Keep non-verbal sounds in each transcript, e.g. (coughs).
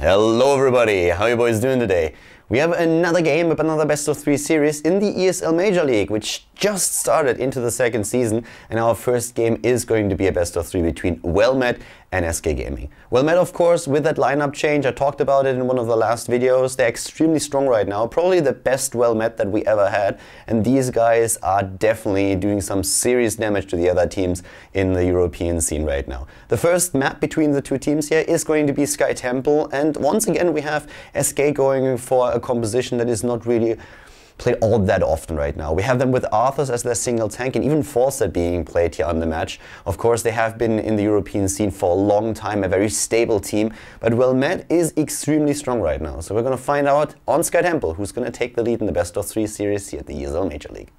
Hello everybody, how you boys doing today? We have another game of another best of three series in the ESL Major League, which just started into the second season, and our first game is going to be a best of three between WellMet and SK Gaming. WellMet, of course, with that lineup change, I talked about it in one of the last videos, they're extremely strong right now, probably the best WellMet that we ever had, and these guys are definitely doing some serious damage to the other teams in the European scene right now. The first map between the two teams here is going to be Sky Temple, and once again we have SK going for a composition that is not really played all that often right now. We have them with Arthas as their single tank and even Falstad being played here on the match. Of course, they have been in the European scene for a long time, a very stable team, but WellMet is extremely strong right now. So we're going to find out on Sky Temple who's going to take the lead in the best of three series here at the ESL Major League.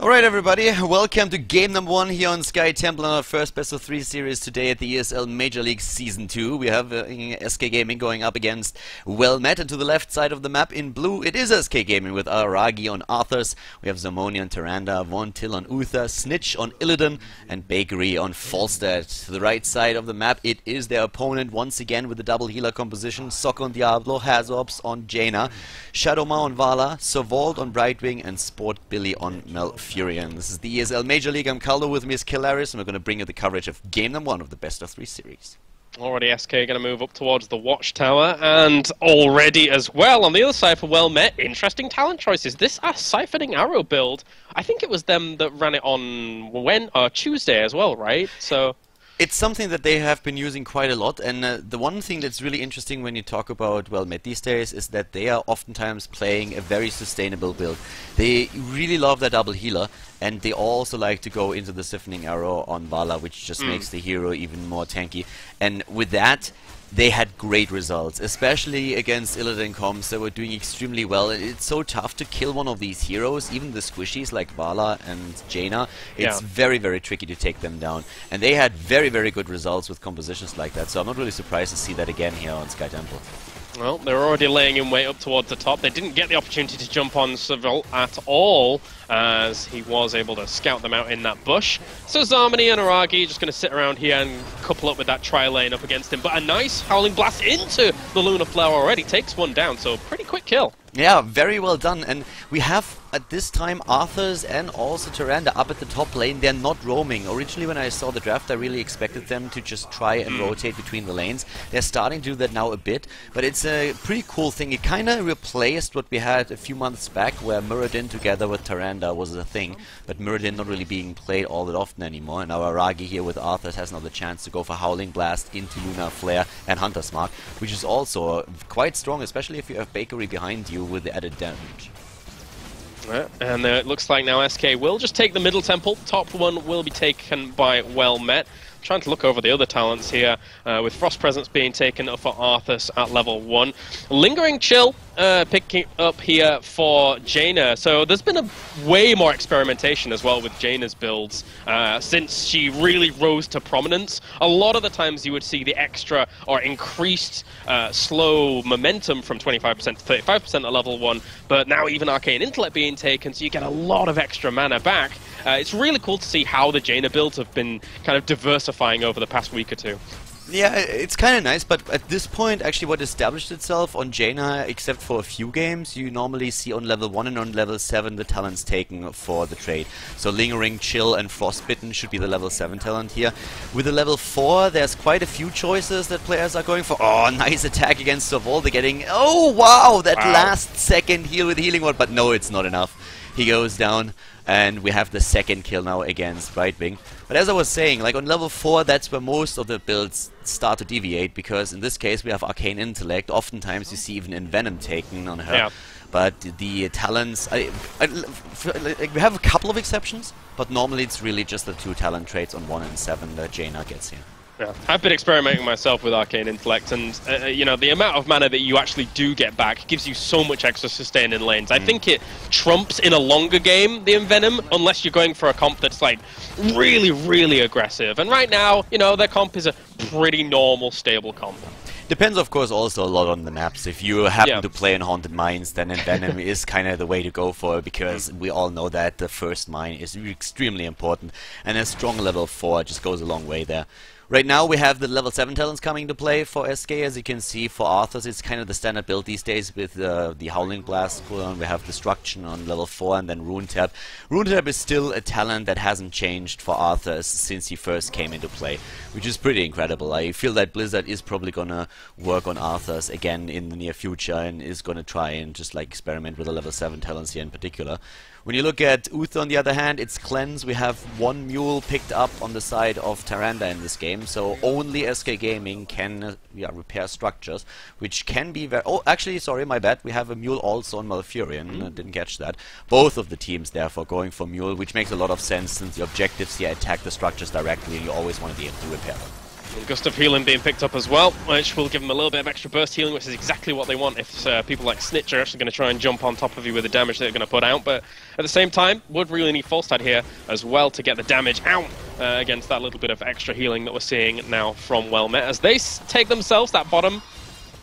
Alright everybody, welcome to game number one here on Sky Temple on our first best of three series today at the ESL Major League Season 2. We have uh, SK Gaming going up against WellMet and to the left side of the map in blue it is SK Gaming with Aragi on Arthas. We have Zamoni on Tyrande, Von Till on Uther, Snitch on Illidan and Bakery on Falstad. To the right side of the map it is their opponent once again with the double healer composition. Sok on Diablo, Hazorps on Jaina, Shadowma on Valla, Sovold on Brightwing and Sport Billy on Mel Furion. This is the ESL Major League. I'm Khaldor with Miss Killaris, and we're going to bring you the coverage of game number one of the best of three series. Already SK going to move up towards the Watchtower, and already as well on the other side for Well Met, interesting talent choices. This a siphoning arrow build. I think it was them that ran it on when uh, Tuesday as well, right? So it's something that they have been using quite a lot, and uh, the one thing that's really interesting when you talk about WellMet these days is that they are oftentimes playing a very sustainable build. They really love their double healer, and they also like to go into the Siphoning Arrow on Valla, which just mm. makes the hero even more tanky. And with that, they had great results, especially against Illidan comps They were doing extremely well. It's so tough to kill one of these heroes, even the squishies like Valla and Jaina. It's yeah. very, very tricky to take them down. And they had very, very good results with compositions like that, so I'm not really surprised to see that again here on Sky Temple. Well, they're already laying in wait up towards the top. They didn't get the opportunity to jump on Seville at all, as he was able to scout them out in that bush. So Zamoni and Aragi just going to sit around here and couple up with that tri-lane up against him. But a nice Howling Blast into the Lunar Flare already takes one down, so pretty quick kill. Yeah, very well done. And we have at this time Arthas and also Tyrande up at the top lane. They're not roaming. Originally when I saw the draft I really expected them to just try and mm. rotate between the lanes. They're starting to do that now a bit, but it's a pretty cool thing. It kind of replaced what we had a few months back where Muradin together with Tyrande was a thing, but Muradin not really being played all that often anymore. And now Aragi here with Arthas has now the chance to go for Howling Blast into Lunar Flare and Hunter's Mark, which is also quite strong, especially if you have Bakery behind you with the added damage. And it looks like now SK will just take the middle temple. Top one will be taken by Well Met trying to look over the other talents here, uh, with Frost Presence being taken up for Arthas at level 1. Lingering Chill uh, picking up here for Jaina. So there's been a way more experimentation as well with Jaina's builds uh, since she really rose to prominence. A lot of the times you would see the extra or increased uh, slow momentum from 25% to 35% at level 1, but now even Arcane Intellect being taken, so you get a lot of extra mana back. Uh, it's really cool to see how the Jaina builds have been kind of diversifying over the past week or two. Yeah, it's kind of nice, but at this point, actually, what established itself on Jaina, except for a few games, you normally see on level 1 and on level 7 the talents taken for the trade. So Lingering, Chill, and Frostbitten should be the level 7 talent here. With the level 4, there's quite a few choices that players are going for. Oh, (laughs) nice attack against Savol. They're getting... Oh, wow! That wow. last second heal with Healing Word, but no, it's not enough. He goes down and we have the second kill now against Brightwing. But as I was saying, like on level 4 that's where most of the builds start to deviate because in this case we have Arcane Intellect, oftentimes you see even Envenom taken on her. Yeah. But the talents, I, I, like, we have a couple of exceptions, but normally it's really just the two talent traits on 1 and 7 that Jaina gets here. Yeah. I've been experimenting myself with Arcane Intellect, and uh, uh, you know the amount of mana that you actually do get back gives you so much extra sustain in lanes. Mm. I think it trumps in a longer game the Envenom, unless you're going for a comp that's like really, really aggressive. And right now, you know, their comp is a pretty normal, stable comp. Depends, of course, also a lot on the maps. If you happen Yeah. to play in Haunted Mines, then Envenom (laughs) is kind of the way to go for it because we all know that the first mine is extremely important, and a strong level 4 just goes a long way there. Right now we have the level 7 talents coming to play for SK, as you can see for Arthas it's kind of the standard build these days with uh, the Howling Blast cooldown, we have Destruction on level 4 and then Rune Tap. Rune Tap is still a talent that hasn't changed for Arthas since he first came into play, which is pretty incredible. I feel that Blizzard is probably gonna work on Arthas again in the near future and is gonna try and just like experiment with the level 7 talents here in particular. When you look at Uth on the other hand, it's Cleanse. We have one mule picked up on the side of Tyrande in this game, so only SK Gaming can uh, yeah, repair structures, which can be very... Oh, actually, sorry, my bad. We have a mule also on Malfurion. Uh, didn't catch that. Both of the teams, therefore, going for mule, which makes a lot of sense since the objectives here attack the structures directly and you always want to be able to repair them. And Gust of Healing being picked up as well, which will give them a little bit of extra burst healing, which is exactly what they want if uh, people like Snitch are actually going to try and jump on top of you with the damage they're going to put out. But at the same time, would really need Falstad here as well to get the damage out uh, against that little bit of extra healing that we're seeing now from Wellmet as they take themselves that bottom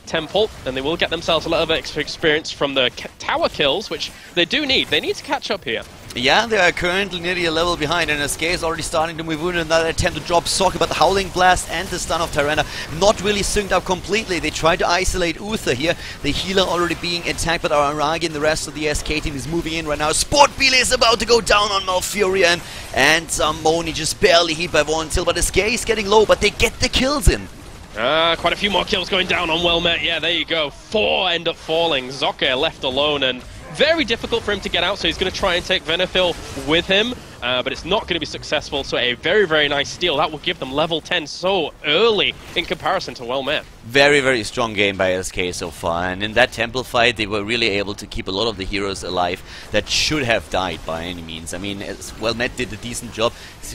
temple and they will get themselves a little bit of experience from the tower kills, which they do need. They need to catch up here. Yeah, they are currently nearly a level behind, and SK is already starting to move in another attempt to drop Sock, but the Howling Blast and the Stun of Tyrannus not really synced up completely. They try to isolate Uther here. The healer already being attacked, but Aragi and the rest of the SK team is moving in right now. Sport Billy is about to go down on Malfurion, and Zamoni just barely hit by Von Till, but SK is getting low, but they get the kills in. Ah, quite a few more kills going down on Wellmet. Yeah, there you go. Four end up falling. Zokke left alone and very difficult for him to get out, so he's going to try and take Venethil with him, uh, but it's not going to be successful. So a very, very nice steal. That will give them level 10 so early in comparison to Well Wellmet. Very, very strong game by SK so far, and in that temple fight, they were really able to keep a lot of the heroes alive that should have died by any means. I mean, well, Met did a decent job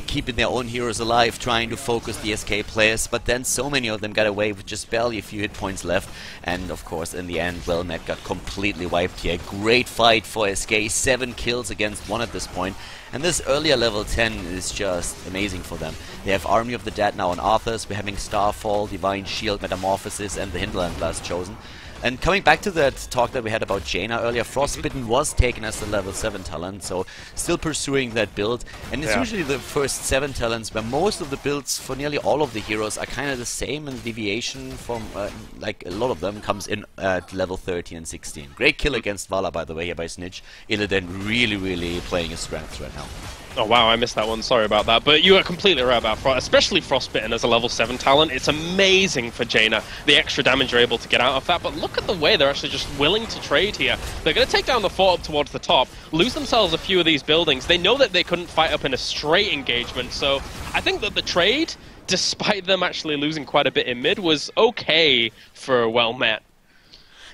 keeping their own heroes alive, trying to focus the SK players, but then so many of them got away with just barely a few hit points left, and of course, in the end, well, Met got completely wiped here. Great fight for SK, seven kills against one at this point. And this earlier level 10 is just amazing for them. They have Army of the Dead now on Arthas, we're having Starfall, Divine Shield, Metamorphosis, and the Hinterland Blast chosen. And coming back to that talk that we had about Jaina earlier, Frostbitten was taken as the level 7 talent, so still pursuing that build. And it's Yeah. usually the first 7 talents where most of the builds for nearly all of the heroes are kind of the same, and the deviation from, uh, like, a lot of them comes in at level 13 and 16. Great kill against Valla, by the way, here by Snitch. Illidan really, really playing his strengths right now. Oh wow, I missed that one. Sorry about that. But you are completely right about Frost, especially Frostbitten as a level 7 talent. It's amazing for Jaina, the extra damage you're able to get out of that. But look at the way they're actually just willing to trade here. They're going to take down the fort up towards the top, lose themselves a few of these buildings. They know that they couldn't fight up in a straight engagement. So I think that the trade, (laughs) despite them actually losing quite a bit in mid, was okay for well met.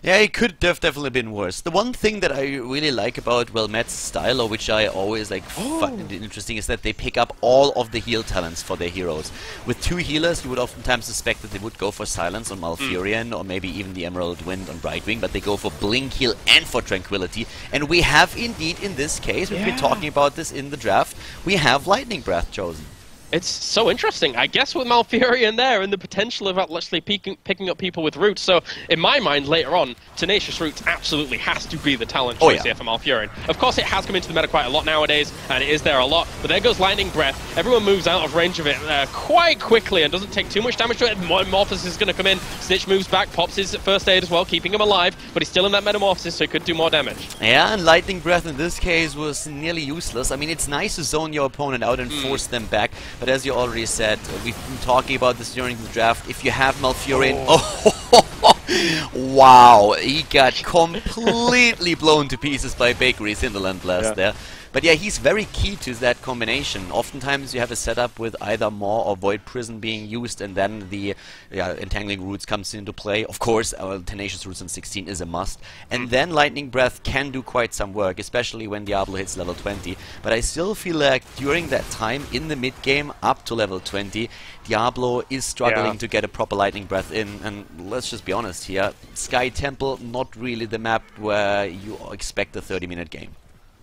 Yeah, it could have definitely been worse. The one thing that I really like about Wellmet's style, or which I always like find oh. interesting, is that they pick up all of the heal talents for their heroes. With two healers, you would oftentimes suspect that they would go for Silence on mm. Malfurion, or maybe even the Emerald Wind on Brightwing, but they go for Blink Heal and for Tranquility. And we have indeed, in this case, we've been talking about this in the draft, we have Lightning Breath chosen. It's so interesting. I guess with Malfurion there and the potential of actually picking, picking up people with roots. So, in my mind, later on, Tenacious Roots absolutely has to be the talent Oh, choice yeah. here for Malfurion. Of course, it has come into the meta quite a lot nowadays, and it is there a lot. But there goes Lightning Breath. Everyone moves out of range of it uh, quite quickly and doesn't take too much damage to it. Metamorphosis is going to come in. Snitch moves back, pops his first aid as well, keeping him alive. But he's still in that Metamorphosis, so he could do more damage. Yeah, and Lightning Breath in this case was nearly useless. I mean, it's nice to zone your opponent out and force them back, but as you already said, we've been talking about this during the draft. If you have Malfurion, oh, (laughs) wow, he got completely blown to pieces by Bakery's Hinterland Blast Yeah. there. But yeah, he's very key to that combination. Oftentimes you have a setup with either Maw or Void Prison being used, and then the yeah, Entangling Roots comes into play. Of course, our Tenacious Roots on 16 is a must. And mm. then Lightning Breath can do quite some work, especially when Diablo hits level 20. But I still feel like during that time, in the mid game, up to level 20, Diablo is struggling Yeah. to get a proper Lightning Breath in. And let's just be honest here, Sky Temple, not really the map where you expect a 30 minute game.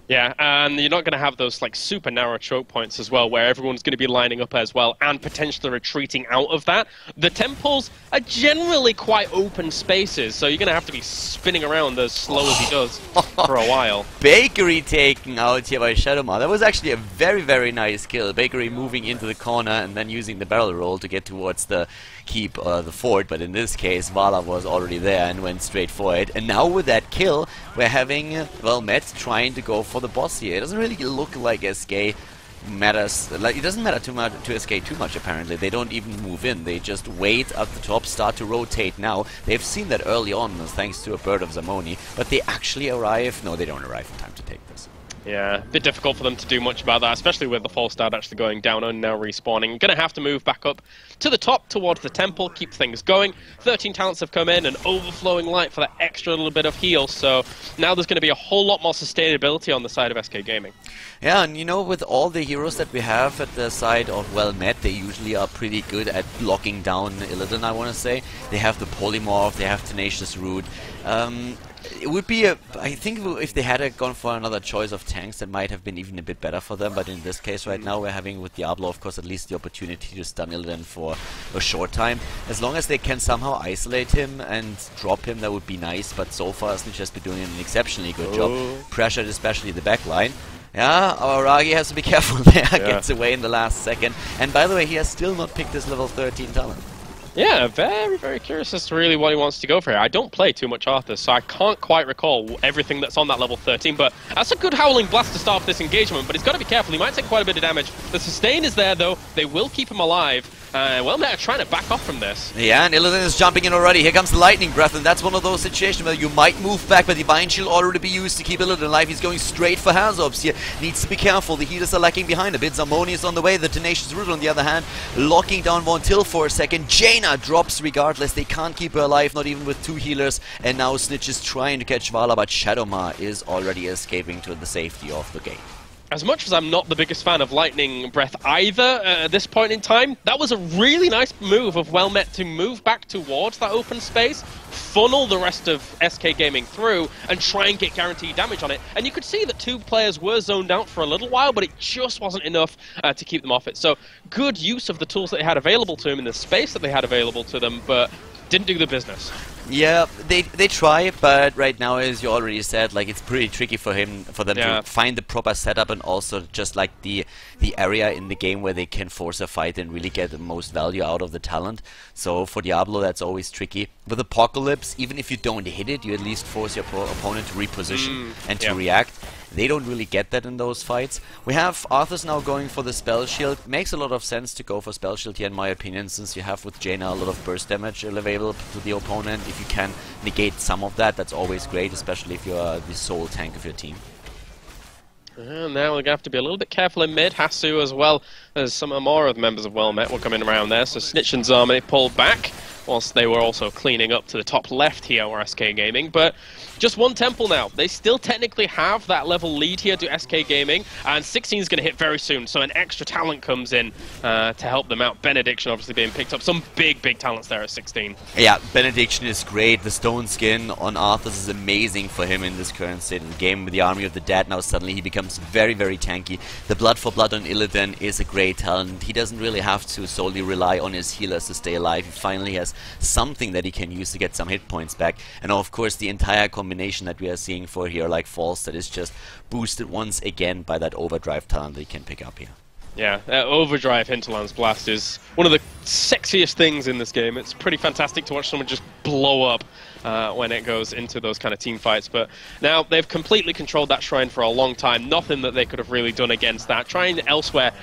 Yeah, and you're not going to have those like super narrow choke points as well, where everyone's going to be lining up as well and potentially retreating out of that. The temples are generally quite open spaces, so you're going to have to be spinning around as slow as he does (laughs) for a while. Bakery taken out here by Shadowma. That was actually a very, very nice kill. Bakery moving into the corner and then using the barrel roll to get towards the keep uh, the fort, but in this case, Valla was already there and went straight for it. And now with that kill, we're having, well, Matt trying to go for the boss here. It doesn't really look like SK matters like it doesn't matter too much to SK too much apparently. They don't even move in. They just wait at the top start to rotate now. They've seen that early on thanks to a bird of Zamoni but they actually arrive. No they don't arrive in time to take this yeah, a bit difficult for them to do much about that, especially with the Falstad actually going down and now respawning. Going to have to move back up to the top towards the temple, keep things going. 13 talents have come in an overflowing light for that extra little bit of heal, so now there's going to be a whole lot more sustainability on the side of SK Gaming. Yeah, and you know, with all the heroes that we have at the side of Well Met, they usually are pretty good at blocking down Illidan, I want to say. They have the Polymorph, they have Tenacious Root. Um, it would be a. I think if they had gone for another choice of tanks, that might have been even a bit better for them. But in this case, right mm. now, we're having with Diablo, of course, at least the opportunity to stun Illidan for a short time. As long as they can somehow isolate him and drop him, that would be nice. But so far, Snitch has been doing an exceptionally good oh. job. Pressured especially the back line. Yeah, Aragi has to be (laughs) careful there. Yeah. Gets away in the last second. And by the way, he has still not picked his level 13 talent. Yeah, very, very curious as to really what he wants to go for here. I don't play too much Arthur, so I can't quite recall everything that's on that level 13, but that's a good Howling Blast to start off this engagement, but he's got to be careful. He might take quite a bit of damage. The sustain is there, though. They will keep him alive. Uh, well, they're trying to back off from this. Yeah, and Illidan is jumping in already. Here comes the Lightning Breath, and that's one of those situations where you might move back, but the Divine Shield already be used to keep Illidan alive. He's going straight for Hazobs here. Needs to be careful. The healers are lacking behind a bit. Zamoni is on the way. The Tenacious Root, on the other hand, locking down Von Till for a second. Jaina drops regardless. They can't keep her alive, not even with two healers. And now Snitch is trying to catch Valla, but Shadowma is already escaping to the safety of the gate as much as I'm not the biggest fan of Lightning Breath either uh, at this point in time, that was a really nice move of Well Met to move back towards that open space, funnel the rest of SK Gaming through, and try and get guaranteed damage on it. And you could see that two players were zoned out for a little while, but it just wasn't enough uh, to keep them off it. So good use of the tools that they had available to them in the space that they had available to them, but didn't do the business. Yeah, they they try, but right now, as you already said, like it's pretty tricky for him for them yeah. to find the proper setup and also just like the the area in the game where they can force a fight and really get the most value out of the talent. So for Diablo, that's always tricky. With Apocalypse, even if you don't hit it, you at least force your opponent to reposition mm, and to yeah. react. They don't really get that in those fights. We have Arthas now going for the Spell Shield. Makes a lot of sense to go for Spell Shield here in my opinion, since you have with Jaina a lot of burst damage available to the opponent. If you can negate some of that, that's always great, especially if you're the sole tank of your team. And now we're going to have to be a little bit careful in mid. Hasu as well as some more of the members of Well Met will come in around there. So Snitch and Zamoni pull back whilst they were also cleaning up to the top left here were SK Gaming. But just one temple now. They still technically have that level lead here to SK Gaming, and 16 is going to hit very soon, so an extra talent comes in uh, to help them out. Benediction obviously being picked up. Some big, big talents there at 16. Yeah, Benediction is great. The stone skin on Arthas is amazing for him in this current state of the game. With the Army of the Dead now suddenly he becomes very, very tanky. The Blood for Blood on Illidan is a great talent. He doesn't really have to solely rely on his healers to stay alive. He finally has something that he can use to get some hit points back. And of course the entire combination that we are seeing for here like Falstad is just boosted once again by that overdrive talent that he can pick up here. Yeah, uh, Overdrive Hinterlands Blast is one of the sexiest things in this game. It's pretty fantastic to watch someone just blow up uh, when it goes into those kind of team fights. But now they've completely controlled that shrine for a long time. Nothing that they could have really done against that. Trying elsewhere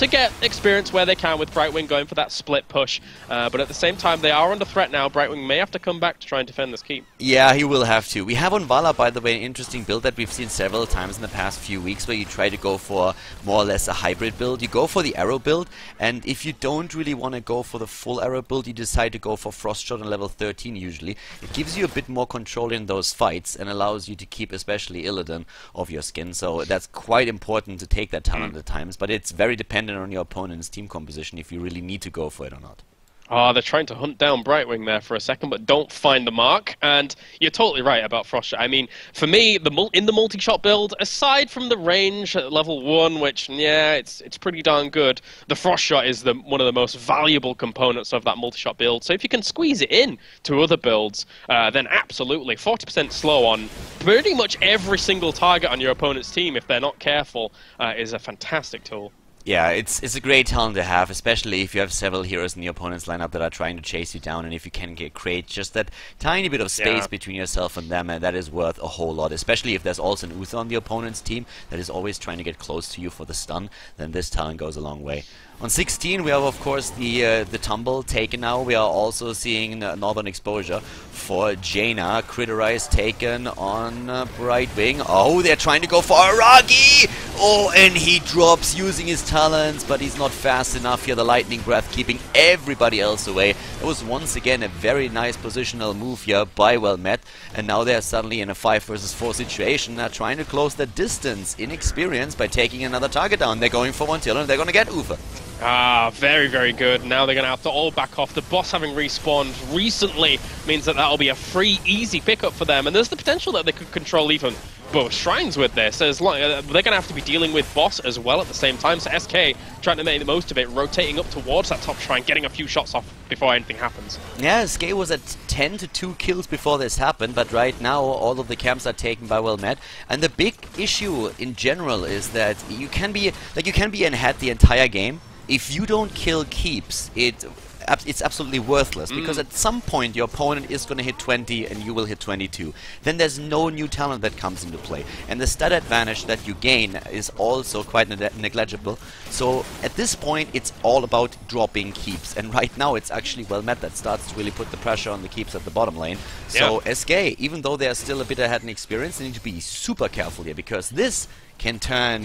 to get experience where they can with Brightwing going for that split push. Uh, but at the same time, they are under threat now. Brightwing may have to come back to try and defend this keep. Yeah, he will have to. We have on Valla, by the way, an interesting build that we've seen several times in the past few weeks where you try to go for more or less a hybrid build. You go for the arrow build, and if you don't really want to go for the full arrow build, you decide to go for Frost Shot on level 13 usually. It gives you a bit more control in those fights and allows you to keep especially Illidan off your skin. So that's quite important to take that talent mm. at times, but it's very dependent on your opponent's team composition if you really need to go for it or not. Oh, they're trying to hunt down Brightwing there for a second, but don't find the mark. And you're totally right about Frost. Shot. I mean, for me, the in the multi-shot build, aside from the range at level one, which yeah, it's it's pretty darn good, the Frost shot is the one of the most valuable components of that multi-shot build. So if you can squeeze it in to other builds, uh, then absolutely, 40% slow on pretty much every single target on your opponent's team, if they're not careful, uh, is a fantastic tool. Yeah, it's it's a great talent to have, especially if you have several heroes in the opponent's lineup that are trying to chase you down, and if you can get create just that tiny bit of space yeah. between yourself and them, and that is worth a whole lot. Especially if there's also an Uther on the opponent's team that is always trying to get close to you for the stun, then this talent goes a long way. On 16, we have of course the uh, the tumble taken now. We are also seeing uh, Northern Exposure for Jaina. Critterize taken on uh, Brightwing. Oh, they're trying to go for Aragi! Oh, and he drops using his talents, but he's not fast enough here. The Lightning Breath keeping everybody else away. It was once again a very nice positional move here by Well-Met. And now they're suddenly in a 5 versus 4 situation. They're trying to close the distance in experience by taking another target down. They're going for Montiel and they're going to get Uther. Ah, very, very good. Now they're going to have to all back off. The boss having respawned recently means that that'll be a free, easy pickup for them. And there's the potential that they could control even both shrines with this. As long, uh, they're going to have to be dealing with boss as well at the same time. So SK trying to make the most of it, rotating up towards that top shrine, getting a few shots off before anything happens. Yeah, SK was at 10 to 2 kills before this happened, but right now all of the camps are taken by Well-Met. And the big issue in general is that you can be like you can be in head the entire game if you don't kill keeps, it it's absolutely worthless because mm. at some point your opponent is going to hit 20 and you will hit 22. Then there's no new talent that comes into play. And the stat advantage that you gain is also quite ne negligible. So at this point it's all about dropping keeps. And right now it's actually Well-Met that starts to really put the pressure on the keeps at the bottom lane. So yeah. SK, even though they're still a bit ahead in experience, they need to be super careful here because this can turn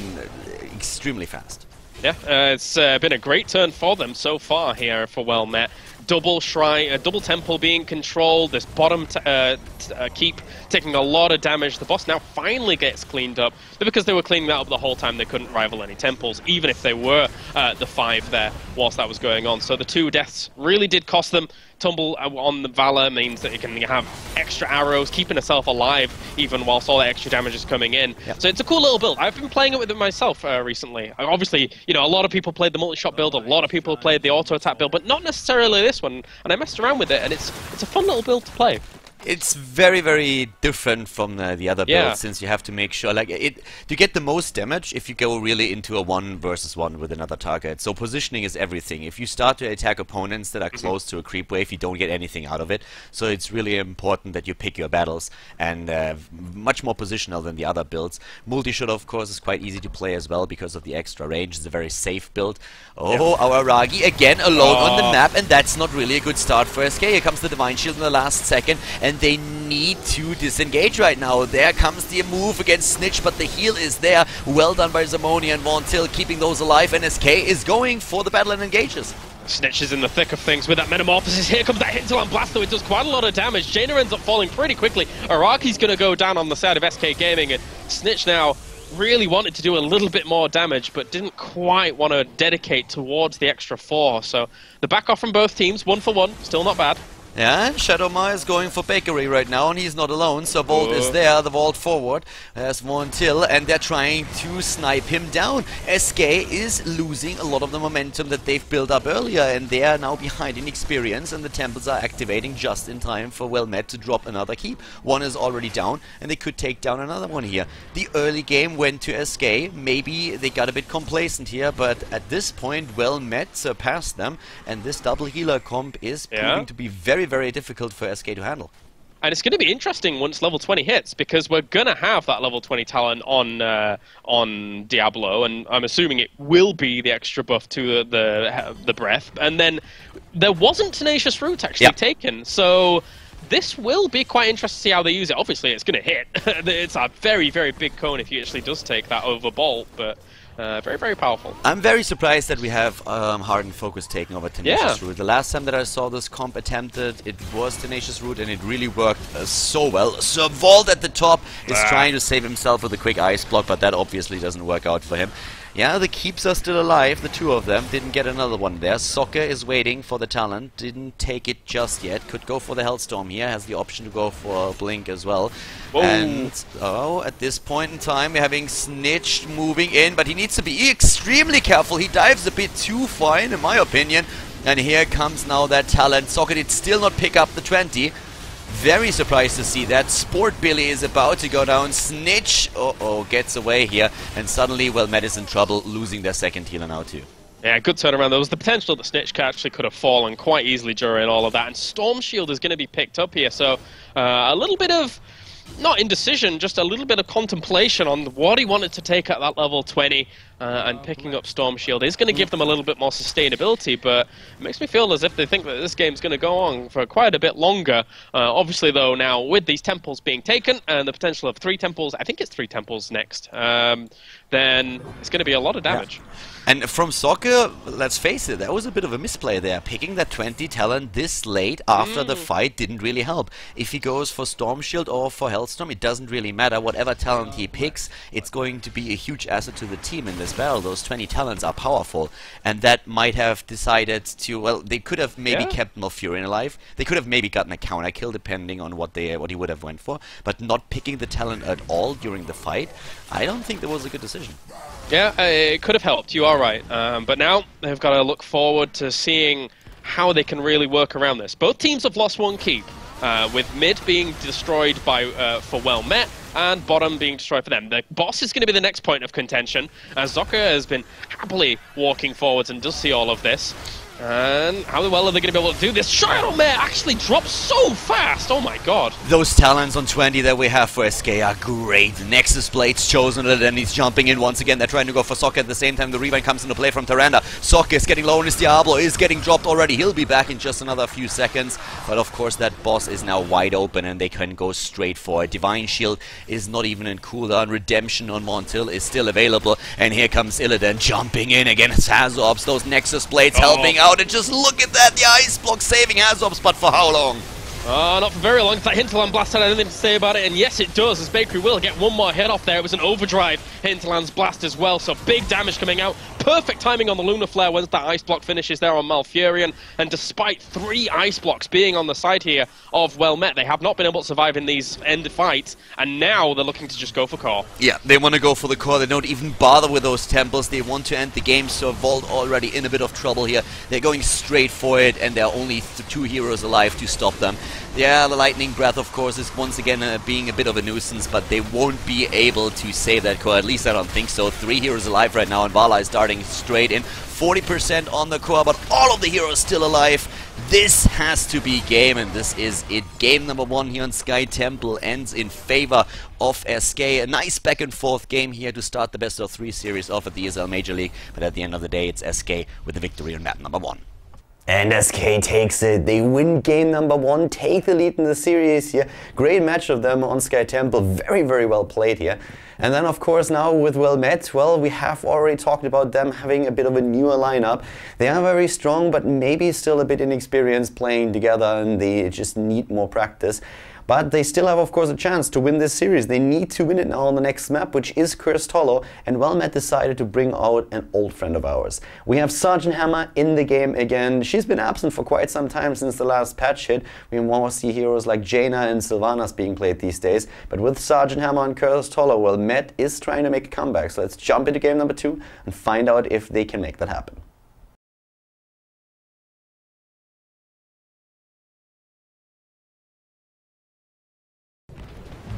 extremely fast. Yeah, uh, it's uh, been a great turn for them so far here for Well-Met. Double shrine, uh, double temple being controlled. This bottom uh, uh, keep taking a lot of damage. The boss now finally gets cleaned up, but because they were cleaning that up the whole time, they couldn't rival any temples, even if they were uh, the five there whilst that was going on. So the two deaths really did cost them. Tumble on the Valla means that you can have extra arrows, keeping herself alive even whilst all that extra damage is coming in. Yep. So it's a cool little build. I've been playing it with it myself uh, recently. Obviously, you know, a lot of people played the multi-shot build, a lot of people played the auto-attack build, but not necessarily this one. And I messed around with it, and it's it's a fun little build to play. It's very, very different from the, the other yeah. builds since you have to make sure, like, it to get the most damage if you go really into a one versus one with another target. So positioning is everything. If you start to attack opponents that are mm-hmm. close to a creep wave, you don't get anything out of it. So it's really important that you pick your battles and uh, much more positional than the other builds. Multi-shot, of course, is quite easy to play as well because of the extra range. It's a very safe build. Oh, yeah. our Aragi again alone oh. on the oh. map, and that's not really a good start for SK. Here comes the Divine Shield in the last second, and and they need to disengage right now. There comes the move against Snitch, but the heal is there. Well done by Zamoni and Montil, keeping those alive, and SK is going for the battle and engages. Snitch is in the thick of things with that Metamorphosis. Here comes that Hinterland Blast, though it does quite a lot of damage. Jaina ends up falling pretty quickly. Aragi's going to go down on the side of SK Gaming, and Snitch now really wanted to do a little bit more damage, but didn't quite want to dedicate towards the extra four. So the back off from both teams, one for one, still not bad. Yeah, Shadowmar is going for Bakery right now, and he's not alone, so Vault is uh. there, the Vault forward. There's Montiel, and they're trying to snipe him down. SK is losing a lot of the momentum that they've built up earlier, and they are now behind in experience, and the temples are activating just in time for Well-Met to drop another keep. One is already down, and they could take down another one here. The early game went to SK. Maybe they got a bit complacent here, but at this point, Well-Met surpassed them, and this double healer comp is yeah. proving to be very very, difficult for SK to handle. And it's going to be interesting once level 20 hits because we're going to have that level 20 talent on uh, on Diablo, and I'm assuming it will be the extra buff to the the, the breath. And then there wasn't Tenacious Root actually yep. taken, so this will be quite interesting to see how they use it. Obviously, it's going to hit. (laughs) it's a very, very big cone if he actually does take that over Bolt, but uh, very, very powerful. I'm very surprised that we have um, Hardened Focus taking over Tenacious yeah. Root. The last time that I saw this comp attempted, it was Tenacious Root, and it really worked uh, so well. So Vault at the top is ah. trying to save himself with a quick ice block, but that obviously doesn't work out for him. Yeah, the keeps are still alive, the two of them. Didn't get another one there. Soccer is waiting for the talent. Didn't take it just yet. Could go for the Hellstorm here. Has the option to go for Blink as well. Whoa. And, oh, at this point in time, we're having Snitch moving in, but he needs to be extremely careful. He dives a bit too fine, in my opinion. And here comes now that talent. Soccer did still not pick up the 20. Very surprised to see that. Sport Billy is about to go down. Snitch, uh-oh, gets away here. And suddenly, well, Met is in trouble, losing their second healer now too. Yeah, good turnaround. There was the potential that Snitch actually could have fallen quite easily during all of that. And Storm Shield is going to be picked up here. So uh, a little bit of not indecision, just a little bit of contemplation on what he wanted to take at that level 20, uh, and picking up Storm Shield is going to give them a little bit more sustainability, but it makes me feel as if they think that this game's going to go on for quite a bit longer. Uh, obviously, though, now with these temples being taken and the potential of three temples, I think it's three temples next, um, then it's going to be a lot of damage. Yeah. And from soccer, let's face it, that was a bit of a misplay there. Picking that 20 talent this late after mm. the fight didn't really help. If he goes for Storm Shield or for Hellstorm, it doesn't really matter. Whatever talent he picks, it's going to be a huge asset to the team in this battle. Those 20 talents are powerful. And that might have decided to, well, they could have maybe yeah. kept Malfurion alive. They could have maybe gotten a counter kill depending on what they what he would have went for. But not picking the talent at all during the fight, I don't think that was a good decision. Yeah, uh, it could have helped. You are right. Um, but now they've got to look forward to seeing how they can really work around this. Both teams have lost one keep, uh, with mid being destroyed by uh, for well met and bottom being destroyed for them. The boss is going to be the next point of contention, as Zoka has been happily walking forwards and does see all of this. And how well are they going to be able to do this? Shadowmare actually drops so fast! Oh my god. Those talents on 20 that we have for SK are great. Nexus Blade's chosen it and he's jumping in once again. They're trying to go for Sokka at the same time. The rebound comes into play from Tyrande. Sokka is getting low on his Diablo, is getting dropped already. He'll be back in just another few seconds. But of course that boss is now wide open and they can go straight for it. Divine Shield is not even in cooldown. Redemption on Montiel is still available. And here comes Illidan jumping in against Hazops. Those Nexus Blades oh. helping out out and just look at that, the ice block saving Hazops, but for how long? Uh, not for very long. That Hinterland Blast had anything to say about it, and yes, it does, as Bakery will get one more hit off there. It was an overdrive Hinterland's Blast as well, so big damage coming out. Perfect timing on the Lunar Flare once that Ice Block finishes there on Malfurion, and despite three Ice Blocks being on the side here of Well Met, they have not been able to survive in these end fights, and now they're looking to just go for core. Yeah, they want to go for the core. They don't even bother with those temples. They want to end the game, so Vault already in a bit of trouble here. They're going straight for it, and there are only two heroes alive to stop them. Yeah, the Lightning Breath, of course, is once again uh, being a bit of a nuisance, but they won't be able to save that core. At least I don't think so. Three heroes alive right now, and Valla is starting straight in. 40% on the core, but all of the heroes still alive. This has to be game, and this is it. Game number one here on Sky Temple ends in favor of SK. A nice back and forth game here to start the best of three series off at the ESL Major League, but at the end of the day, it's SK with the victory on map number one. And SK takes it. They win game number one, take the lead in the series here. Great match of them on Sky Temple. Very, very well played here. And then, of course, now with Well Met, well, we have already talked about them having a bit of a newer lineup. They are very strong, but maybe still a bit inexperienced playing together and they just need more practice. But they still have, of course, a chance to win this series. They need to win it now on the next map, which is Cursed Hollow, and Wellmet decided to bring out an old friend of ours. We have Sergeant Hammer in the game again. She's been absent for quite some time since the last patch hit. We more see heroes like Jaina and Sylvanas being played these days, but with Sergeant Hammer and Cursed Hollow, well, Met is trying to make a comeback. So let's jump into game number two and find out if they can make that happen.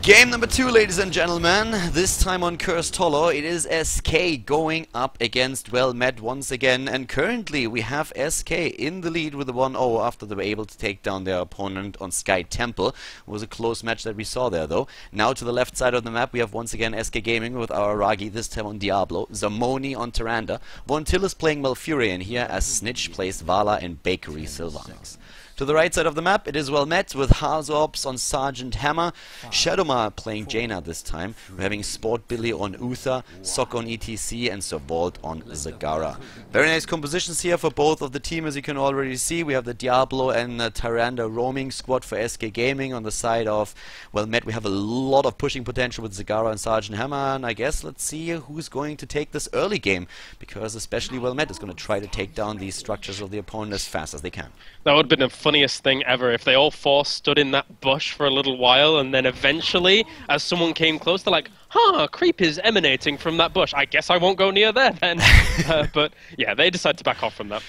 Game number two, ladies and gentlemen. This time on Cursed Hollow, it is SK going up against Well Met once again. And currently, we have SK in the lead with a 1-0 after they were able to take down their opponent on Sky Temple. It was a close match that we saw there, though. Now to the left side of the map, we have once again SK Gaming with our Ragi, this time on Diablo. Zamoni on Tyrande, Von Till is playing Malfurion here as Snitch plays Valla and Bakery Sylvanas. To the right side of the map, it is well met with Hazorps on Sergeant Hammer, Shadowmar playing Jaina this time. We're having Sport Billy on Uther, Sok on ETC, and Servault on Zagara. Very nice compositions here for both of the team, as you can already see. We have the Diablo and uh, Tyrande roaming squad for SK Gaming on the side of well met. We have a lot of pushing potential with Zagara and Sergeant Hammer, and I guess let's see who's going to take this early game, because especially well met is going to try to take down these structures of the opponent as fast as they can. That would have been the funniest thing ever if they all four stood in that bush for a little while and then eventually, as someone came close, they're like, huh, creep is emanating from that bush. I guess I won't go near there then. (laughs) uh, but yeah, they decide to back off from that.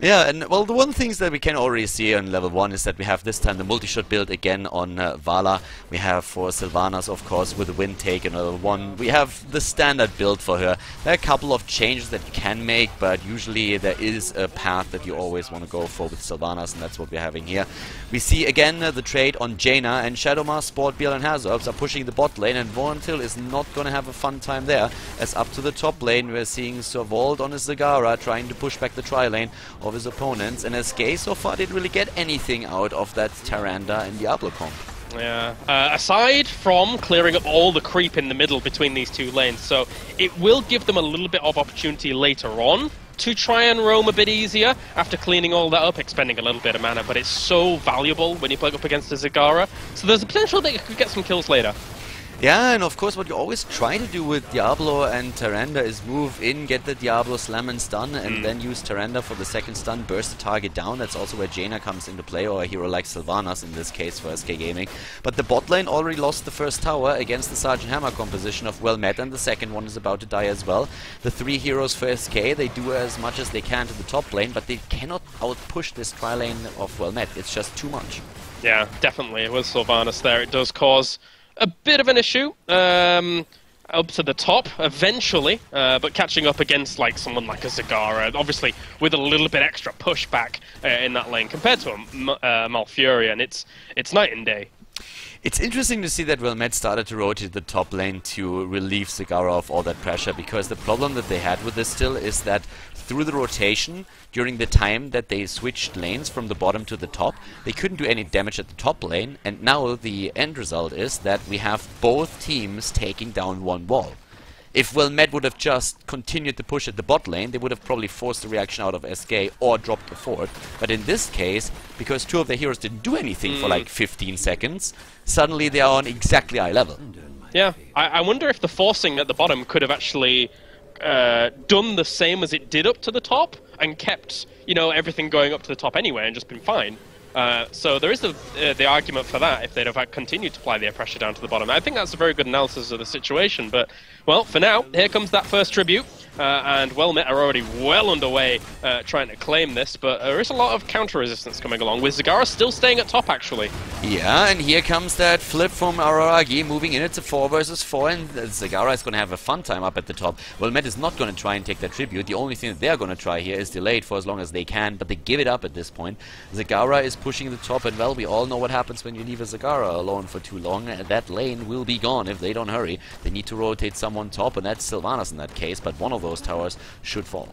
Yeah, and well, the one things that we can already see on level 1 is that we have this time the multi-shot build again on uh, Valla. We have for Sylvanas, of course, with the wind take in level 1. We have the standard build for her. There are a couple of changes that you can make, but usually there is a path that you always want to go for with Sylvanas, and that's what we're having here. We see again uh, the trade on Jaina, and Shadowmar, Sport, and Hazorps are pushing the bot lane, and Von Till is not going to have a fun time there. As up to the top lane, we're seeing Servault on his Zagara trying to push back the tri lane of his opponents, and SK so far didn't really get anything out of that Tyrande and Diablo comp. Yeah. Uh, aside from clearing up all the creep in the middle between these two lanes, so it will give them a little bit of opportunity later on to try and roam a bit easier after cleaning all that up, expending a little bit of mana, but it's so valuable when you play up against a Zagara. So there's a potential that you could get some kills later. Yeah, and of course what you always try to do with Diablo and Tyrande is move in, get the Diablo slam and stun, and mm. then use Tyrande for the second stun, burst the target down. That's also where Jaina comes into play, or a hero like Sylvanas in this case for SK Gaming. But the bot lane already lost the first tower against the Sergeant Hammer composition of Well Met, and the second one is about to die as well. The three heroes for SK, they do as much as they can to the top lane, but they cannot outpush this tri lane of Well Met. It's just too much. Yeah, definitely. With Sylvanas there, it does cause a bit of an issue. Um, up to the top eventually, uh, but catching up against like someone like a Zagara, obviously with a little bit extra pushback uh, in that lane compared to a uh, Malfurion, it's it's night and day. It's interesting to see that Wilmette started to rotate the top lane to relieve Zagara of all that pressure, because the problem that they had with this still is that through the rotation, during the time that they switched lanes from the bottom to the top, they couldn't do any damage at the top lane, and now the end result is that we have both teams taking down one wall. If Wilmette would have just continued to push at the bot lane, they would have probably forced the reaction out of SK or dropped the fort. But in this case, because two of the heroes didn't do anything mm. for like 15 seconds, suddenly they are on exactly eye level. Yeah, I, I wonder if the forcing at the bottom could have actually uh, done the same as it did up to the top and kept, you know, everything going up to the top anyway and just been fine. Uh, so there is the, uh, the argument for that if they'd have continued to apply the air pressure down to the bottom. I think that's a very good analysis of the situation. But, well, for now, here comes that first tribute. Uh, and Wellmet are already well underway uh, trying to claim this, but there is a lot of counter resistance coming along, with Zagara still staying at top, actually. Yeah, and here comes that flip from Araragi, moving in. It's a 4 versus 4, and Zagara is going to have a fun time up at the top. Wellmet is not going to try and take that tribute. The only thing that they're going to try here is delay it for as long as they can, but they give it up at this point. Zagara is pushing the top, and well, we all know what happens when you leave a Zagara alone for too long. That lane will be gone if they don't hurry. They need to rotate someone top, and that's Sylvanas in that case, but one of those towers should fall.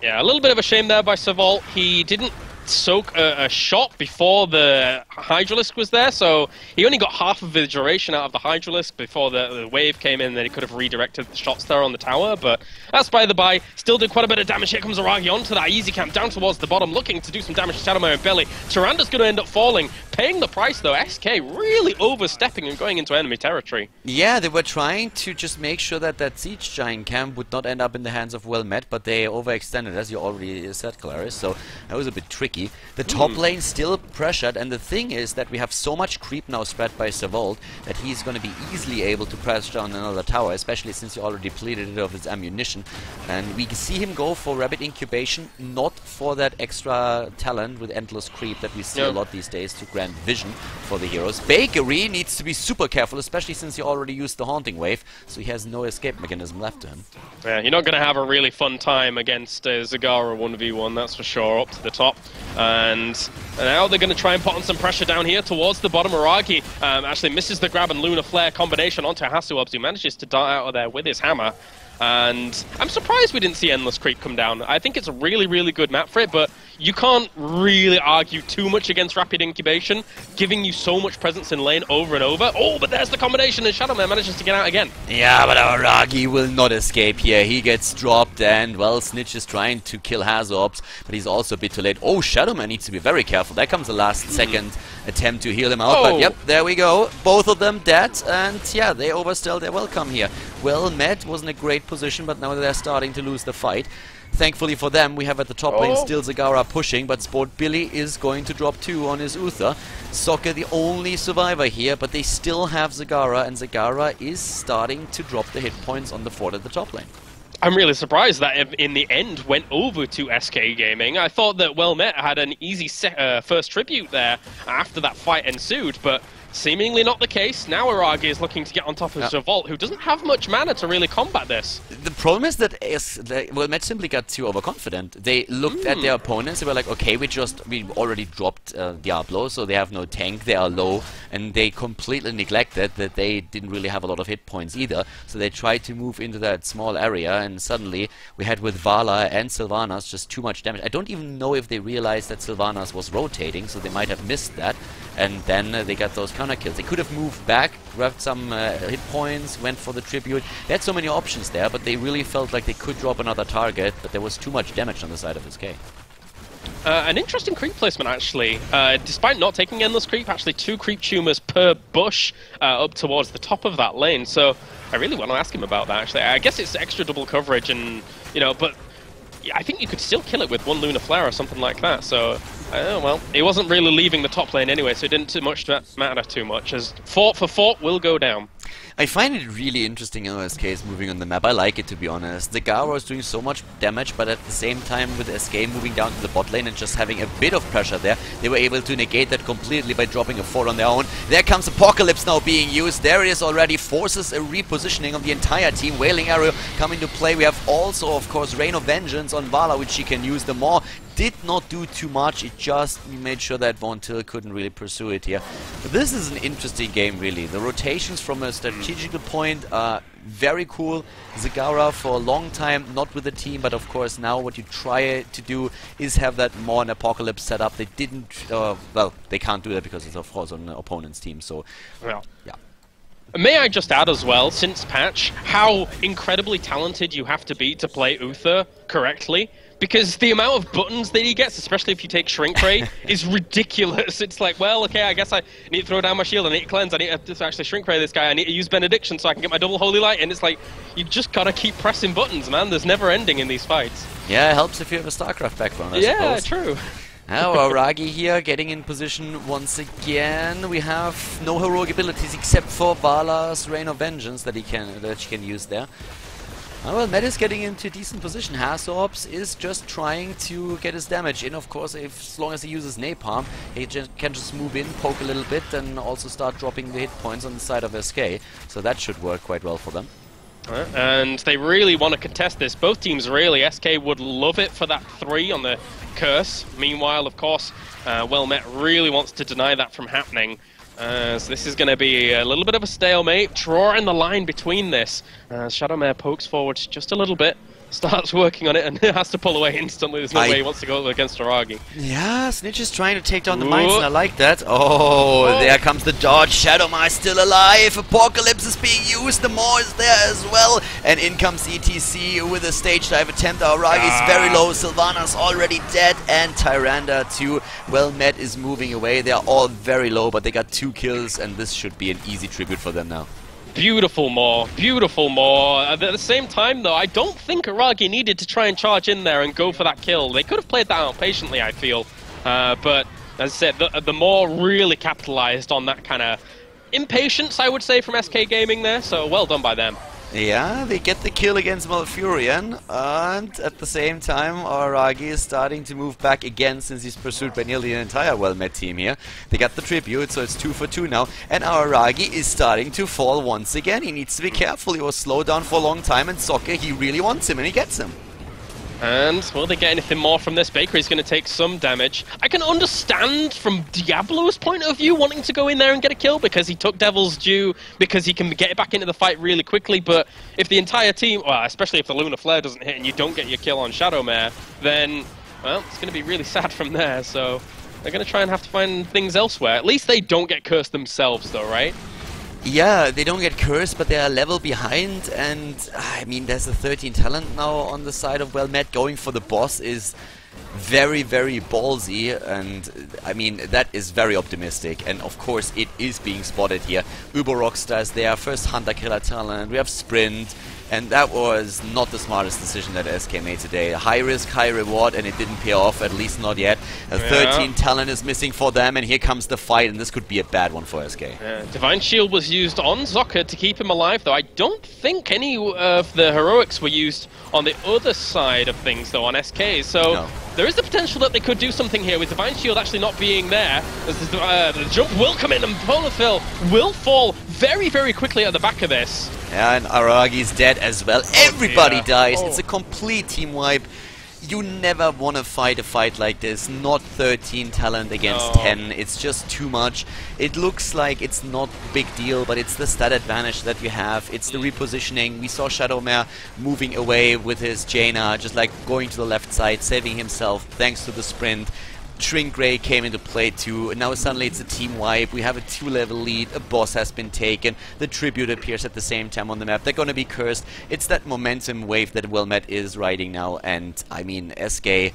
Yeah, a little bit of a shame there by Servault. He didn't soak a, a, shot before the Hydralisk was there, so he only got half of the duration out of the Hydralisk before the, the wave came in, then he could have redirected the shots there on the tower, but that's by the by. Still did quite a bit of damage. Here comes Aragi onto that easy camp down towards the bottom, looking to do some damage to Shadowmare and Belly. Tyrande's going to end up falling, paying the price though. SK really overstepping and going into enemy territory. Yeah, they were trying to just make sure that that Siege Giant camp would not end up in the hands of Well Met, but they overextended, as you already said, Claris, so that was a bit tricky tricky. The top mm. lane still pressured, and the thing is that we have so much creep now spread by Savold that he's going to be easily able to press down another tower, especially since he already depleted it of its ammunition. And we see him go for Rapid Incubation, not for that extra talent with Endless Creep that we see yep. a lot these days to grant vision for the heroes. Bakery needs to be super careful, especially since he already used the Haunting Wave, so he has no escape mechanism left to him. Yeah, you're not going to have a really fun time against uh, Zagara 1v1, that's for sure, up to the top. And now they're going to try and put on some pressure down here towards the bottom. Aragi um, actually misses the grab and Lunar Flare combination onto Hasuobs, who manages to dart out of there with his hammer. And I'm surprised we didn't see Endless Creep come down. I think it's a really, really good map for it, but you can't really argue too much against Rapid Incubation, giving you so much presence in lane over and over. Oh, but there's the combination, and Shadowman manages to get out again. Yeah, but our Ragi will not escape here. He gets dropped, and, well, Snitch is trying to kill Hazorps, but he's also a bit too late. Oh, Shadowman needs to be very careful. There comes the last hmm. second attempt to heal him out, oh. but yep, there we go. Both of them dead, and yeah, they overstayed their welcome here. Well met, was in a great position, but now they're starting to lose the fight. Thankfully for them, we have at the top oh. lane still Zagara pushing, but Sport Billy is going to drop two on his Uther. Soccer the only survivor here, but they still have Zagara, and Zagara is starting to drop the hit points on the fort at the top lane. I'm really surprised that in the end went over to SK Gaming. I thought that Well Met had an easy uh, first tribute there after that fight ensued, but Seemingly not the case. Now Aragi is looking to get on top of yeah. Zavolt, who doesn't have much mana to really combat this. The problem is that is, well, Met simply got too overconfident. They looked mm. at their hmm. opponents, they were like, okay, we just, we already dropped uh, Diablo, so they have no tank, they are low, and they completely neglected that they didn't really have a lot of hit points either, so they tried to move into that small area, and suddenly we had with Valla and Sylvanas just too much damage. I don't even know if they realized that Sylvanas was rotating, so they might have missed that, and then uh, they got those counter kills. They could have moved back, grabbed some uh, hit points, went for the tribute. They had so many options there, but they really felt like they could drop another target, but there was too much damage on the side of SK. Uh, an interesting creep placement, actually. Uh, despite not taking endless creep, actually two creep tumors per bush uh, up towards the top of that lane. So I really want to ask him about that, actually. I guess it's extra double coverage, and you know, but I think you could still kill it with one Lunar Flare or something like that. So Oh, well, he wasn't really leaving the top lane anyway, so it didn't too much matter too much, as Fort for Fort will go down. I find it really interesting how SK is moving on the map. I like it, to be honest. Zagara is doing so much damage, but at the same time, with SK moving down to the bot lane and just having a bit of pressure there, they were able to negate that completely by dropping a fort on their own. There comes Apocalypse now being used. There it is already. Forces a repositioning of the entire team. Wailing Arrow coming to play. We have also, of course, Rain of Vengeance on Valla, which she can use the more did not do too much, it just made sure that Von Till couldn't really pursue it here. But this is an interesting game, really. The rotations from a strategical point are very cool. Zagara for a long time not with the team, but of course now what you try to do is have that more an apocalypse setup. They didn't, uh, well, they can't do that because it's of course on the opponent's team, so yeah. yeah. May I just add as well, since patch, how incredibly talented you have to be to play Uther correctly because the amount of buttons that he gets, especially if you take Shrink Ray, (laughs) is ridiculous. It's like, well, okay, I guess I need to throw down my shield, I need to cleanse, I need to actually Shrink Ray this guy, I need to use Benediction so I can get my double Holy Light, and it's like, you just gotta keep pressing buttons, man. There's never ending in these fights. Yeah, it helps if you have a StarCraft background, I yeah, suppose. true. (laughs) Now uh, Aragi here getting in position once again. We have no heroic abilities except for Valla's Rain of Vengeance that he can that she can use there. Well, Matt is getting into decent position. HasuObs is just trying to get his damage in. Of course, if as long as he uses Napalm, he can just move in, poke a little bit, and also start dropping the hit points on the side of SK. So that should work quite well for them. And they really want to contest this. Both teams really. SK would love it for that three on the curse. Meanwhile, of course, uh, Well Met really wants to deny that from happening. Uh, so this is going to be a little bit of a stalemate, drawing the line between this. Uh, Shadowmare pokes forward just a little bit, starts working on it and (laughs) has to pull away instantly. There's no I... way he wants to go against Aragi. Yeah, Snitch is trying to take down the mines, and I like that. Oh, oh, there comes the dodge. Shadowmare still alive. Apocalypse is being used. The Maw is there as well. And in comes ETC with a stage dive attempt. Aragi is very low. Ah. Sylvanas already dead. And Tyrande too. Well, Met is moving away. They are all very low, but they got two kills, and this should be an easy tribute for them now. Beautiful Maw, beautiful Maw. At the same time, though, I don't think Aragi needed to try and charge in there and go for that kill. They could have played that out patiently, I feel. Uh, but, as I said, the, the Maw really capitalized on that kind of impatience, I would say, from SK Gaming there, so well done by them. Yeah, they get the kill against Malfurion, and at the same time, Aragi is starting to move back again since he's pursued by nearly an entire well-met team here. They got the tribute, so it's two for two now, and Aragi is starting to fall once again. He needs to be careful, he was slowed down for a long time, and Soccer, he really wants him, and he gets him. And will they get anything more from this? Bakery's going to take some damage. I can understand from Diablo's point of view wanting to go in there and get a kill because he took Devil's Due, because he can get back into the fight really quickly. But if the entire team, well, especially if the Lunar Flare doesn't hit and you don't get your kill on Shadowmare, then well, it's going to be really (laughs) sad from there. So they're going to try and have to find things elsewhere. At least they don't get cursed themselves, though, right? Yeah, they don't get cursed, but they are level behind, and I mean, there's a 13 talent now on the side of Well Met. Going for the boss is very, very ballsy, and I mean, that is very optimistic. And of course, it is being spotted here. Uber Rockstar is there, first Hunter Killer talent, we have Sprint, and that was not the smartest decision that SK made today. High risk, high reward, and it didn't pay off, at least not yet. A Yeah. 13 talent is missing for them, and here comes the fight, and this could be a bad one for SK. Yeah, Divine Shield was used on Zocker to keep him alive, though I don't think any of the heroics were used on the other side of things, though, on SK. So No. there is the potential that they could do something here with Divine Shield actually not being there. As the, uh, the jump will come in, and Polifil will fall very, very quickly at the back of this. Yeah, and Aragi's dead as well. Everybody dear. dies. Oh. It's a oh. complete team wipe. You never want to fight a fight like this. Not 13 talent against No. 10. It's just too much. It looks like it's not big deal, but it's the stat advantage that you have. It's the mm. repositioning. We saw Shadowmare moving away with his Jaina, just like going to the left side, saving himself thanks to the sprint. Shrink Ray came into play too. and Now suddenly it's a team wipe. We have a two-level lead. A boss has been taken. The tribute appears at the same time on the map. They're gonna be cursed. It's that momentum wave that Well Met is riding now. And I mean, SK,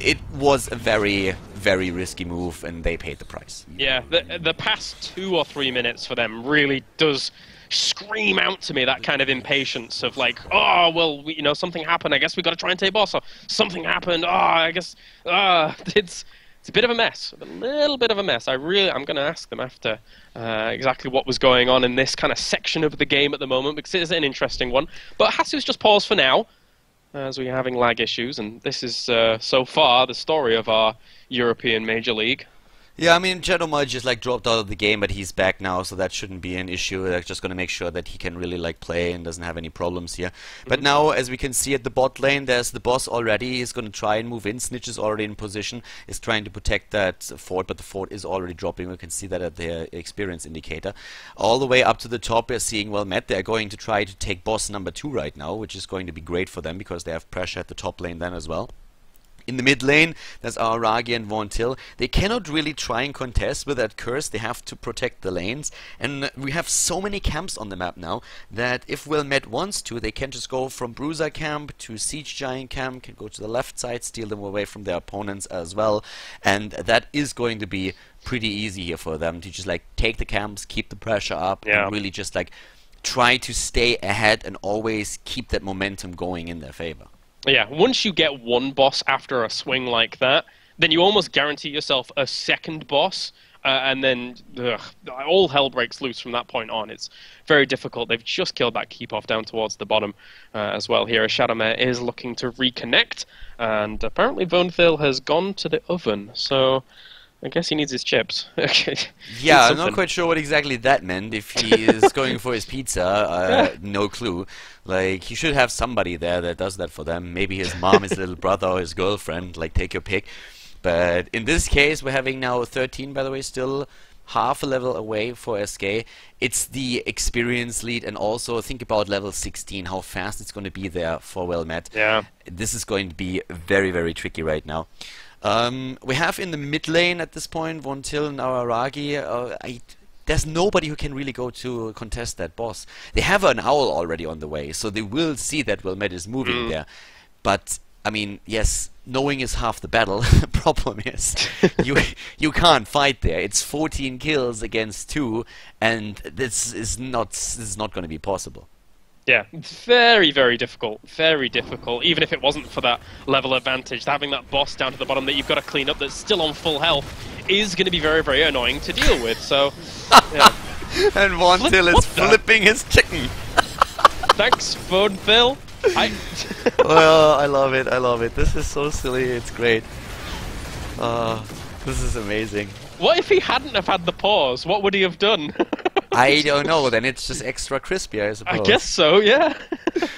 it was a very, very risky move, and they paid the price. Yeah, the, the past two or three minutes for them really does scream out to me that kind of impatience of like, oh, well, we, you know, something happened. I guess we got to try and take boss. Or something happened. Oh, I guess uh, (laughs) it's it's a bit of a mess, a little bit of a mess. I really, I'm going to ask them after uh, exactly what was going on in this kind of section of the game at the moment because it is an interesting one. But Hasu's just pause for now as we're having lag issues, and this is uh, so far the story of our European Major League. Yeah, I mean, Shadowmare just like dropped out of the game, but he's back now, so that shouldn't be an issue. They're just gonna make sure that he can really like play and doesn't have any problems here. But mhm. now, as we can see at the bot lane, there's the boss already. He's gonna try and move in. Snitch is already in position, is trying to protect that fort, but the fort is already dropping. We can see that at the experience indicator. All the way up to the top, we're seeing well met. They're going to try to take boss number two right now, which is going to be great for them because they have pressure at the top lane then as well. In the mid lane, there's Aragi and Von Till. They cannot really try and contest with that curse. They have to protect the lanes. And we have so many camps on the map now that if Well Met wants to, they can just go from Bruiser camp to Siege Giant camp, can go to the left side, steal them away from their opponents as well. And that is going to be pretty easy here for them to just like take the camps, keep the pressure up, Yeah. and really just like try to stay ahead and always keep that momentum going in their favor. Yeah, once you get one boss after a swing like that, then you almost guarantee yourself a second boss, uh, and then ugh, all hell breaks loose from that point on. It's very difficult. They've just killed that keep off down towards the bottom uh, as well. Here, Shadowmare is looking to reconnect, and apparently Von Till has gone to the oven, so I guess he needs his chips. (laughs) okay. Yeah, I'm not quite sure what exactly that meant. If he is (laughs) going for his pizza, uh, no clue. Like, he should have somebody there that does that for them. Maybe his mom, his little brother, or his girlfriend. Like, take your pick. But in this case, we're having now 13, by the way, still half a level away for SK. It's the experience lead, and also think about level 16, how fast it's going to be there for Well Met. Yeah. This is going to be very, very tricky right now. Um, we have in the mid lane at this point Von Till and Araragi. Uh, I, there's nobody who can really go to contest that boss. They have an owl already on the way, so they will see that Well Met is moving there. But I mean, yes, knowing is half the battle. the (laughs) problem is (laughs) you you can't fight there. It's 14 kills against two, and this is not this is not going to be possible. Yeah, very, very difficult. Very difficult. Even if it wasn't for that level advantage, having that boss down to the bottom that you've got to clean up that's still on full health is going to be very, very annoying to deal with. So, (laughs) yeah. And Von Flip- Till is what the- flipping his chicken. thanks, Phone Phil. (laughs) I, well, I love it. I love it. This is so silly. It's great. Uh, this is amazing. what if he hadn't have had the pause? What would he have done? (laughs) I don't know. Then it's just extra crispy, I suppose. I guess so. Yeah. (laughs)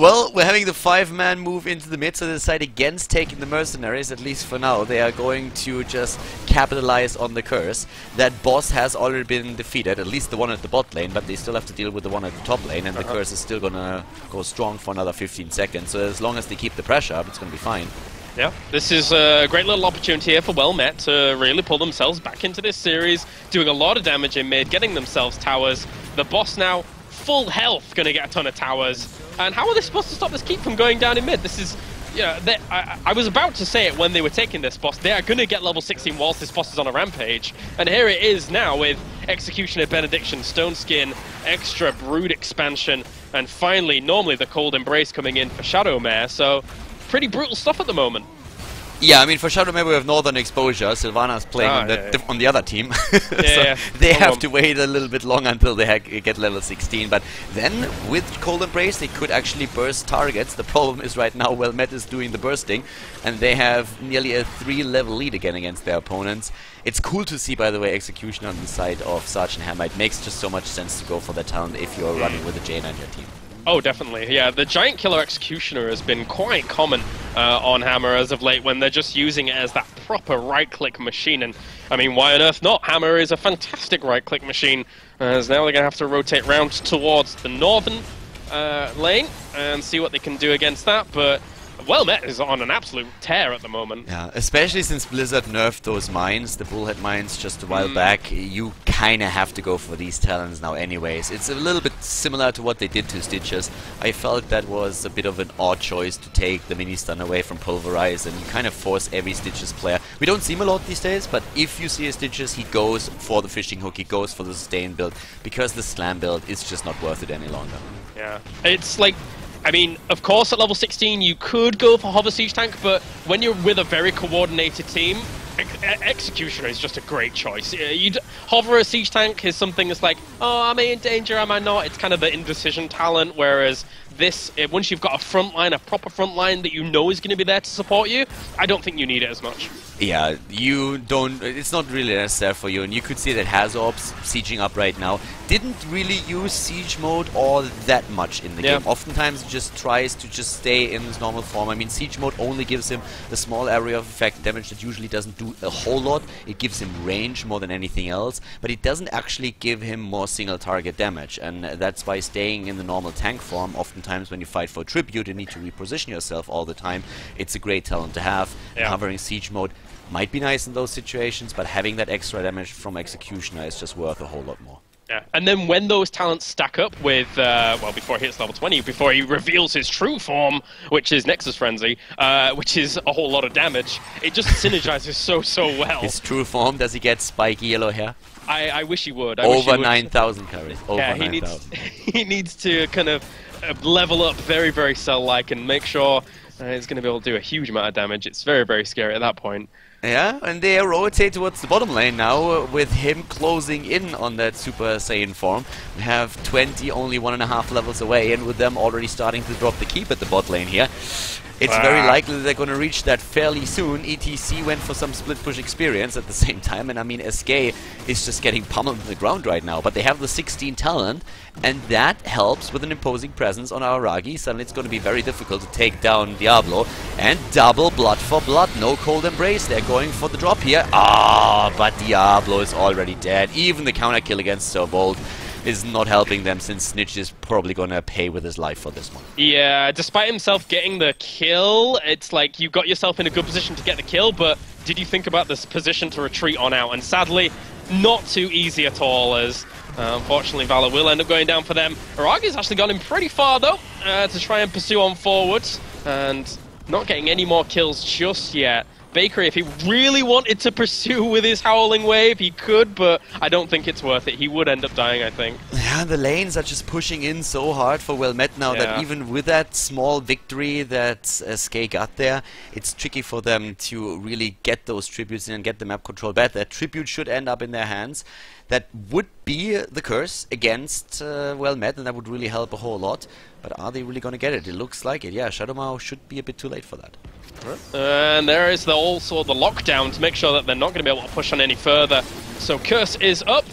Well, we're having the five-man move into the mid, so they decide against taking the mercenaries, at least for now. They are going to just capitalize on the curse. That boss has already been defeated, at least the one at the bot lane, but they still have to deal with the one at the top lane, and the uh-huh. curse is still gonna go strong for another 15 seconds. So as long as they keep the pressure up, it's gonna be fine. Yeah, this is a great little opportunity here for Well Met to really pull themselves back into this series, doing a lot of damage in mid, getting themselves towers. The boss now, full health, going to get a ton of towers. And how are they supposed to stop this keep from going down in mid? This is yeah, they, I, I, was about to say it when they were taking this boss. They are going to get level 16 whilst this boss is on a rampage. And here it is now with Executioner Benediction, Stone Skin, extra Brood expansion, and finally, normally the Cold Embrace coming in for Shadowmare. So, pretty brutal stuff at the moment. Yeah, I mean, for Shadow Shadowmare we have Northern Exposure. Sylvanas playing Ah, on, the, yeah, on the other team. (laughs) so yeah. they No have to wait a little bit long until they ha- get level 16. But then, with Cold Embrace, they could actually burst targets. The problem is right now, well, Met is doing the bursting, and they have nearly a 3 level lead again against their opponents. It's cool to see, by the way, execution on the side of Sergeant Hammer. It makes just so much sense to go for that talent if you're running with a Jaina in your team. Oh, definitely. Yeah, the Giant Killer Executioner has been quite common uh, on Hammer as of late when they're just using it as that proper right-click machine. And I mean, why on earth not? Hammer is a fantastic right-click machine. As now they're going to have to rotate round towards the northern uh, lane and see what they can do against that. But Well Met is on an absolute tear at the moment. Yeah, especially since Blizzard nerfed those mines, the bullhead mines, just a while mm. back. You kind of have to go for these talents now, anyways. It's a little bit similar to what they did to Stitches. I felt that was a bit of an odd choice to take the mini stun away from Pulverize, and you kind of force every Stitches player. We don't see him a lot these days, but if you see a Stitches, he goes for the fishing hook, he goes for the sustain build, because the slam build is just not worth it any longer. Yeah. It's like, I mean, of course, at level 16, you could go for Hover Siege Tank, but when you're with a very coordinated team, ex- Executioner is just a great choice. Uh, You'd, hover a Siege Tank is something that's like, oh, am I in danger, am I not? It's kind of the indecision talent, whereas this, uh, once you've got a front line, a proper front line that you know is going to be there to support you, I don't think you need it as much. Yeah, you don't. It's not really necessary for you, and you could see that HasuObs sieging up right now didn't really use siege mode all that much in the Yeah. game. Oftentimes, just tries to just stay in his normal form. I mean, siege mode only gives him a small area of effect damage that usually doesn't do a whole lot. It gives him range more than anything else, but it doesn't actually give him more single target damage, and that's why staying in the normal tank form. Oftentimes, when you fight for tribute, you need to reposition yourself all the time. It's a great talent to have. Yeah. Covering siege mode might be nice in those situations, but having that extra damage from Executioner is just worth a whole lot more. Yeah. And then when those talents stack up with, uh, well, before he hits level 20, before he reveals his true form, which is Nexus Frenzy, uh, which is a whole lot of damage, it just synergizes so, so well. His true form, does he get spiky yellow hair? I, I wish he would. I Over 9,000 carries. Over Yeah, he 9,000. needs, (laughs) he needs to kind of level up very, very cell-like and make sure uh, he's going to be able to do a huge amount of damage. It's very, very scary at that point. Yeah, and they rotate towards the bottom lane now uh, with him closing in on that Super Saiyan form. We have 20 only one and a half levels away, and with them already starting to drop the keep at the bot lane here. It's very Ah. likely that they're going to reach that fairly soon. ETC went for some split push experience at the (laughs) same time, and I mean, SK is just getting pummeled to the ground right now. But they have the 16 talent, and that helps with an imposing presence on Aragi. Suddenly it's going to be very difficult to take down Diablo. And double blood for blood, no cold embrace. They're going for the drop here. Ah, but Diablo is already dead. Even the counter kill against Bolt is not helping them since Snitch is probably going to pay with his life for this one. Yeah, despite himself getting the kill, it's like you got yourself in a good position to get the kill, but did you think about this position to retreat on out? And sadly, not too easy at all, as uh, unfortunately Valla will end up going down for them. Aragi's actually gone in pretty far, though, uh, to try and pursue on forwards, and not getting any more kills just yet. Bakery, if he really wanted to pursue with his Howling Wave, he could, but I don't think it's worth it. He would end up dying, I think. Yeah, the lanes are just pushing in so hard for Well Met now that even with that small victory that SK got there, it's tricky for them to really get those tributes in and get the map control back. That tribute should end up in their hands. That would be the curse against uh, Well-Met, and that would really help a whole lot. But are they really going to get it? It looks like it. Yeah, Shadowmare should be a bit too late for that. And there is the, also the lockdown to make sure that they're not going to be able to push on any further. So Curse is up,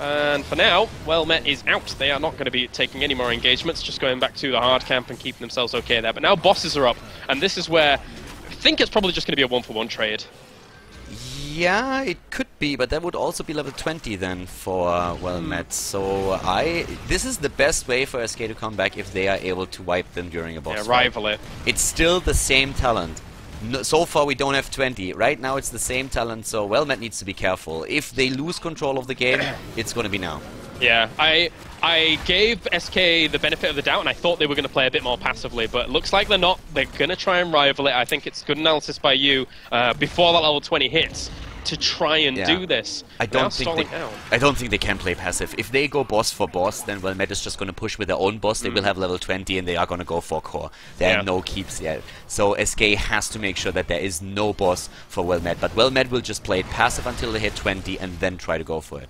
and for now, Well Met is out. They are not going to be taking any more engagements, just going back to the hard camp and keeping themselves okay there. But now bosses are up, and this is where I think it's probably just going to be a one-for-one trade. Yeah, it could be, but that would also be level 20 then for uh, well met. So I, this is the best way for SK to come back if they are able to wipe them during a boss Yeah, fight. rival it. It's still the same talent. No, so far we don't have 20. Right now it's the same talent, so well Met needs to be careful. If they lose control of the game, (coughs) it's going to be now. Yeah, I I gave SK the benefit of the doubt, and I thought they were going to play a bit more passively, but it looks like they're not. They're going to try and rival it. I think it's good analysis by you uh, before that level 20 hits to try and Yeah. do this. I don't think they, out. I don't think they can play passive. If they go boss for boss, then well Met is just going to push with their own boss. They will have level 20 and they are going to go for core. There Mm. Yeah. are no keeps yet. So SK has to make sure that there is no boss for well Met. But well Met will just play it passive until they hit 20 and then try to go for it.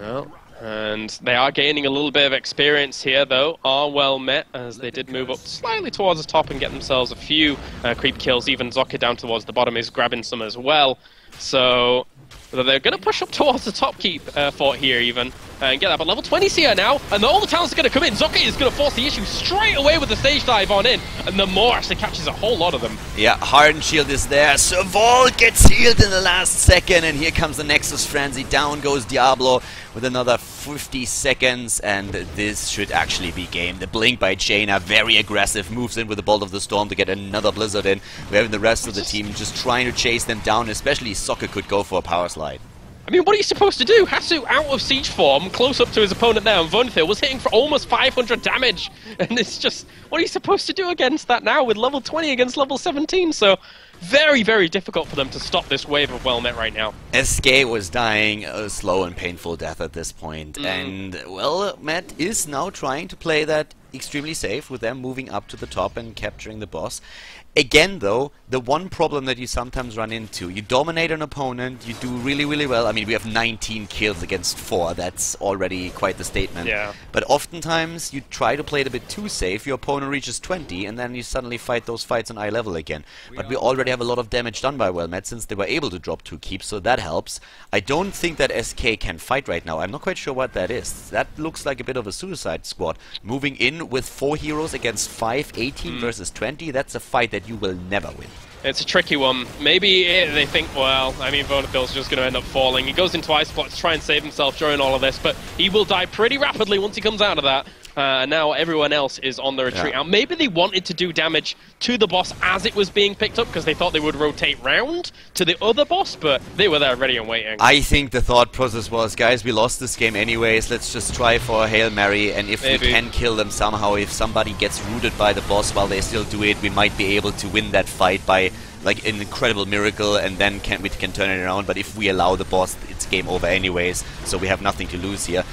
Well, and they are gaining a little bit of experience here, though. Are well met as they did move up slightly towards the top and get themselves a few uh, creep kills. Even Zoka down towards the bottom is grabbing some as well. So they're going to push up towards the top keep uh, fort here, even uh, and get that. But level 20 here now, and all the talents are going to come in. Zoka is going to force the issue straight away with the stage dive on in, and the more actually catches a whole lot of them. Yeah, Hardened Shield is there. Serval gets healed in the last second, and here comes the Nexus Frenzy. Down goes Diablo with another 50 seconds, and this should actually be game. The Blink by Jaina, very aggressive, moves in with the Bolt of the Storm to get another Blizzard in. We're having the rest of the team just trying to chase them down, especially Soccer could go for a power slide. I mean, what are you supposed to do? Hasu out of siege form, close up to his opponent now, and Von Till was hitting for almost 500 damage. (laughs) And it's just, what are you supposed to do against that now with level 20 against level 17? So, very, very difficult for them to stop this wave of well met right now. SK was dying a slow and painful death at this point, mm. and well, Matt is now trying to play that extremely safe with them moving up to the top and capturing the boss. Again, though, the one problem that you sometimes run into, you dominate an opponent, you do really, really well. I mean, we have 19 kills against 4, that's already quite the statement. Yeah. But oftentimes, you try to play it a bit too safe, your opponent reaches 20, and then you suddenly fight those fights on eye level again. But we already have a lot of damage done by Well Met since they were able to drop two keeps, so that helps. I don't think that SK can fight right now. I'm not quite sure what that is. That looks like a bit of a suicide squad. Moving in with four heroes against five, 18 versus 20, that's a fight that you will never win. It's a tricky one. Maybe eh, they think, well, I mean, Von Till's just going to end up falling. He goes into Ice Block to try and save himself during all of this, but he will die pretty rapidly once he comes out of that. Uh, now everyone else is on the retreat. Yeah. Now, maybe they wanted to do damage to the boss as it was being picked up because they thought they would rotate round to the other boss, but they were there ready and waiting. I think the thought process was, guys, we lost this game anyways, let's just try for a Hail Mary, and if Maybe. we can kill them somehow, if somebody gets rooted by the boss while they still do it, we might be able to win that fight by like an incredible miracle, and then can, we can turn it around, but if we allow the boss, it's game over anyways, so we have nothing to lose here.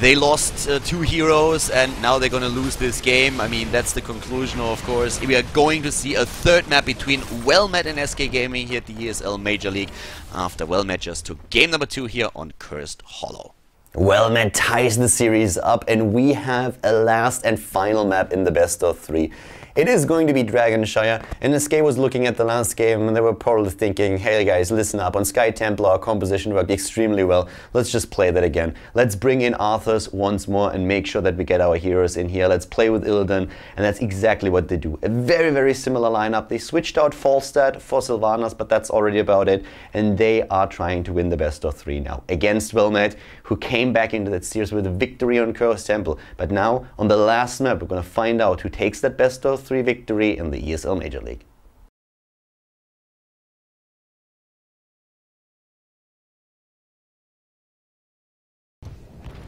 They lost uh, two heroes, and now they're gonna lose this game. I mean, that's the conclusion, of course. We are going to see a third map between Well Met and SK Gaming here at the ESL Major League after Well Met just took game number two here on Cursed Hollow. Well, man, ties the series up, and we have a last and final map in the best of three. It is going to be Dragonshire, and SK was looking at the last game and they were probably thinking, hey guys, listen up, on Sky Temple our composition worked extremely well, let's just play that again. Let's bring in Arthas once more and make sure that we get our heroes in here. Let's play with Illidan, and that's exactly what they do. A very, very similar lineup. They switched out Falstad for Sylvanas, but that's already about it, and they are trying to win the best of three now against Well Met, who came back into that series with a victory on Cursed Temple. But now, on the last map, we're going to find out who takes that best of three victory in the ESL Major League.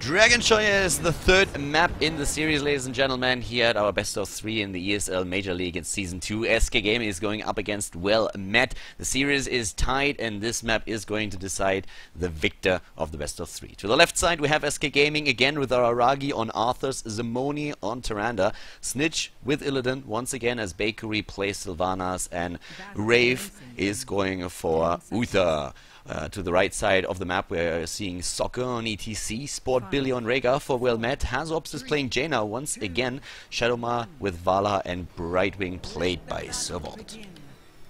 Dragonshire is the third map in the series, ladies and gentlemen, here at our best of three in the ESL Major League in Season 2. SK Gaming is going up against Well Met. The series is tied, and this map is going to decide the victor of the best of three. To the left side, we have SK Gaming again with our Aragi on Arthas, Zamoni on Tyrande, Snitch with Illidan once again as Bakery plays Sylvanas, and Rave is going for Uther. Uh, to the right side of the map, we're seeing Soccer on ETC, Sport Billy on Rehgar for Well Met, HasuObs is playing Jaina once again, Shadowmare with Vala, and Brightwing played by Servalt.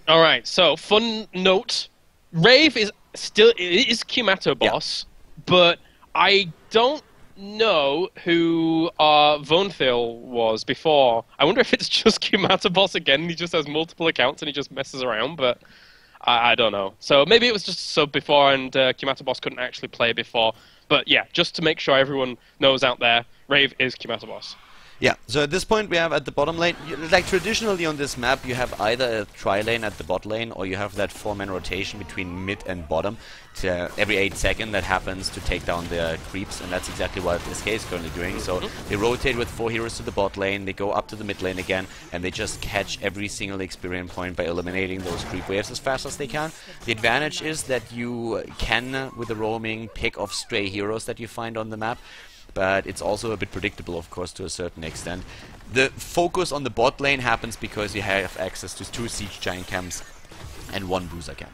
All right. So, fun note: Rave is still it is Kumato Yeah. boss, but I don't know who uh, Von Till was before. I wonder if it's (laughs) just Kumato boss again. He just has multiple accounts and he just messes around, but. I, I don't know. So maybe it was just sub before, and uh, Kumato Boss couldn't actually play before. But yeah, just to make sure everyone knows out there, Rave is Kumato Boss. Yeah, so at this point we have at the bottom lane, like traditionally on this map, you have either a tri lane at the bot lane or you have that four-man rotation between mid and bottom to, every 8 seconds that happens to take down the creeps, and that's exactly what SK is currently doing. So Mm-hmm. they rotate with four heroes to the bot lane, they go up to the mid lane again, and they just catch every single experience point by eliminating those creep waves as fast as they can. The advantage is that you can, with the roaming, pick off stray heroes that you find on the map but it's also a bit predictable, of course, to a certain extent. The focus on the bot lane happens because you have access to two Siege Giant camps and one Bruiser camp.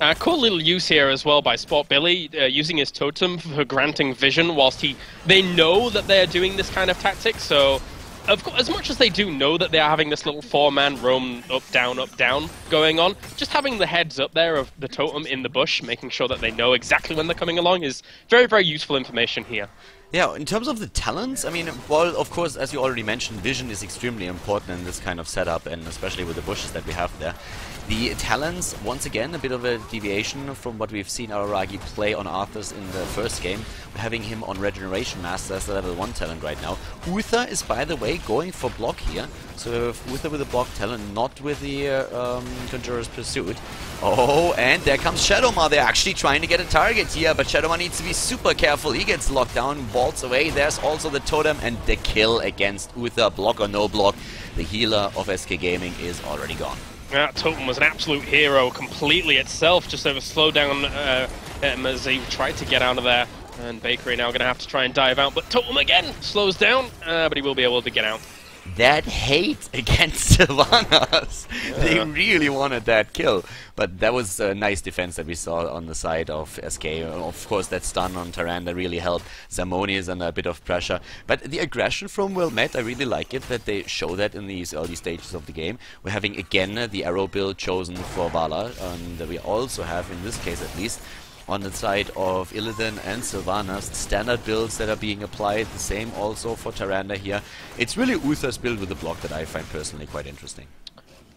Uh, cool little use here as well by Sport Billy, uh, using his totem for granting vision whilst he... They know that they're doing this kind of tactic, so... Of course, as much as they do know that they are having this little four-man roam up, down, up, down going on, just having the heads up there of the totem in the bush, making sure that they know exactly when they're coming along is very, very useful information here. Yeah, in terms of the talents, I mean, well, of course, as you already mentioned, vision is extremely important in this kind of setup, and especially with the bushes that we have there. The talents, once again, a bit of a deviation from what we've seen Araragi play on Arthas in the first game. We're having him on Regeneration Master as the level 1 talent right now. Uther is, by the way, going for block here. So Uther with the block talent, not with the uh, um, Conjurer's Pursuit. Oh, and there comes Shadowmare. They're actually trying to get a target here, but Shadowmare needs to be super careful. He gets locked down, vaults away. There's also the totem and the kill against Uther. Block or no block. The healer of SK Gaming is already gone. That totem was an absolute hero completely itself, just over slow down uh, as he tried to get out of there. And Bakery now going to have to try and dive out, but Totem again slows down, uh, but he will be able to get out. That hate (laughs) against Sylvanas. They really wanted that kill. But that was a nice defense that we saw on the side of SK. Of course, that stun on Tyrande really helped. Zamoni is under a bit of pressure. But the aggression from Well Met, I really like it that they show that in these early stages of the game. We're having again uh, the arrow build chosen for Vala, and we also have, in this case at least, on the side of Illidan and Sylvanas, standard builds that are being applied, the same also for Tyrande here. It's really Uther's build with the block that I find personally quite interesting.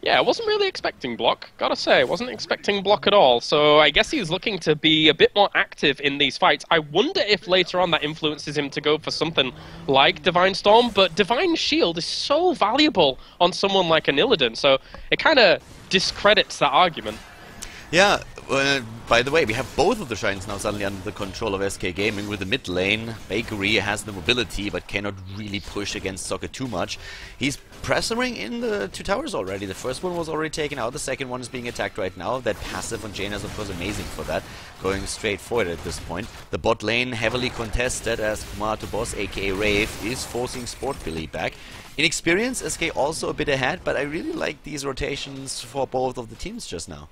Yeah, I wasn't really expecting block, gotta say. I wasn't expecting block at all. So I guess he's looking to be a bit more active in these fights. I wonder if later on that influences him to go for something like Divine Storm, but Divine Shield is so valuable on someone like an Illidan, so it kind of discredits that argument. Yeah, uh, by the way, we have both of the Shrines now suddenly under the control of SK Gaming with the mid lane. Bakery has the mobility but cannot really push against Soccer too much. He's pressuring in the two towers already. The first one was already taken out, the second one is being attacked right now. That passive on Jaina is of course amazing for that, going straight forward at this point. The bot lane heavily contested as Kumar to boss aka Rave is forcing Sport Billy back. In experience, SK also a bit ahead, but I really like these rotations for both of the teams just now.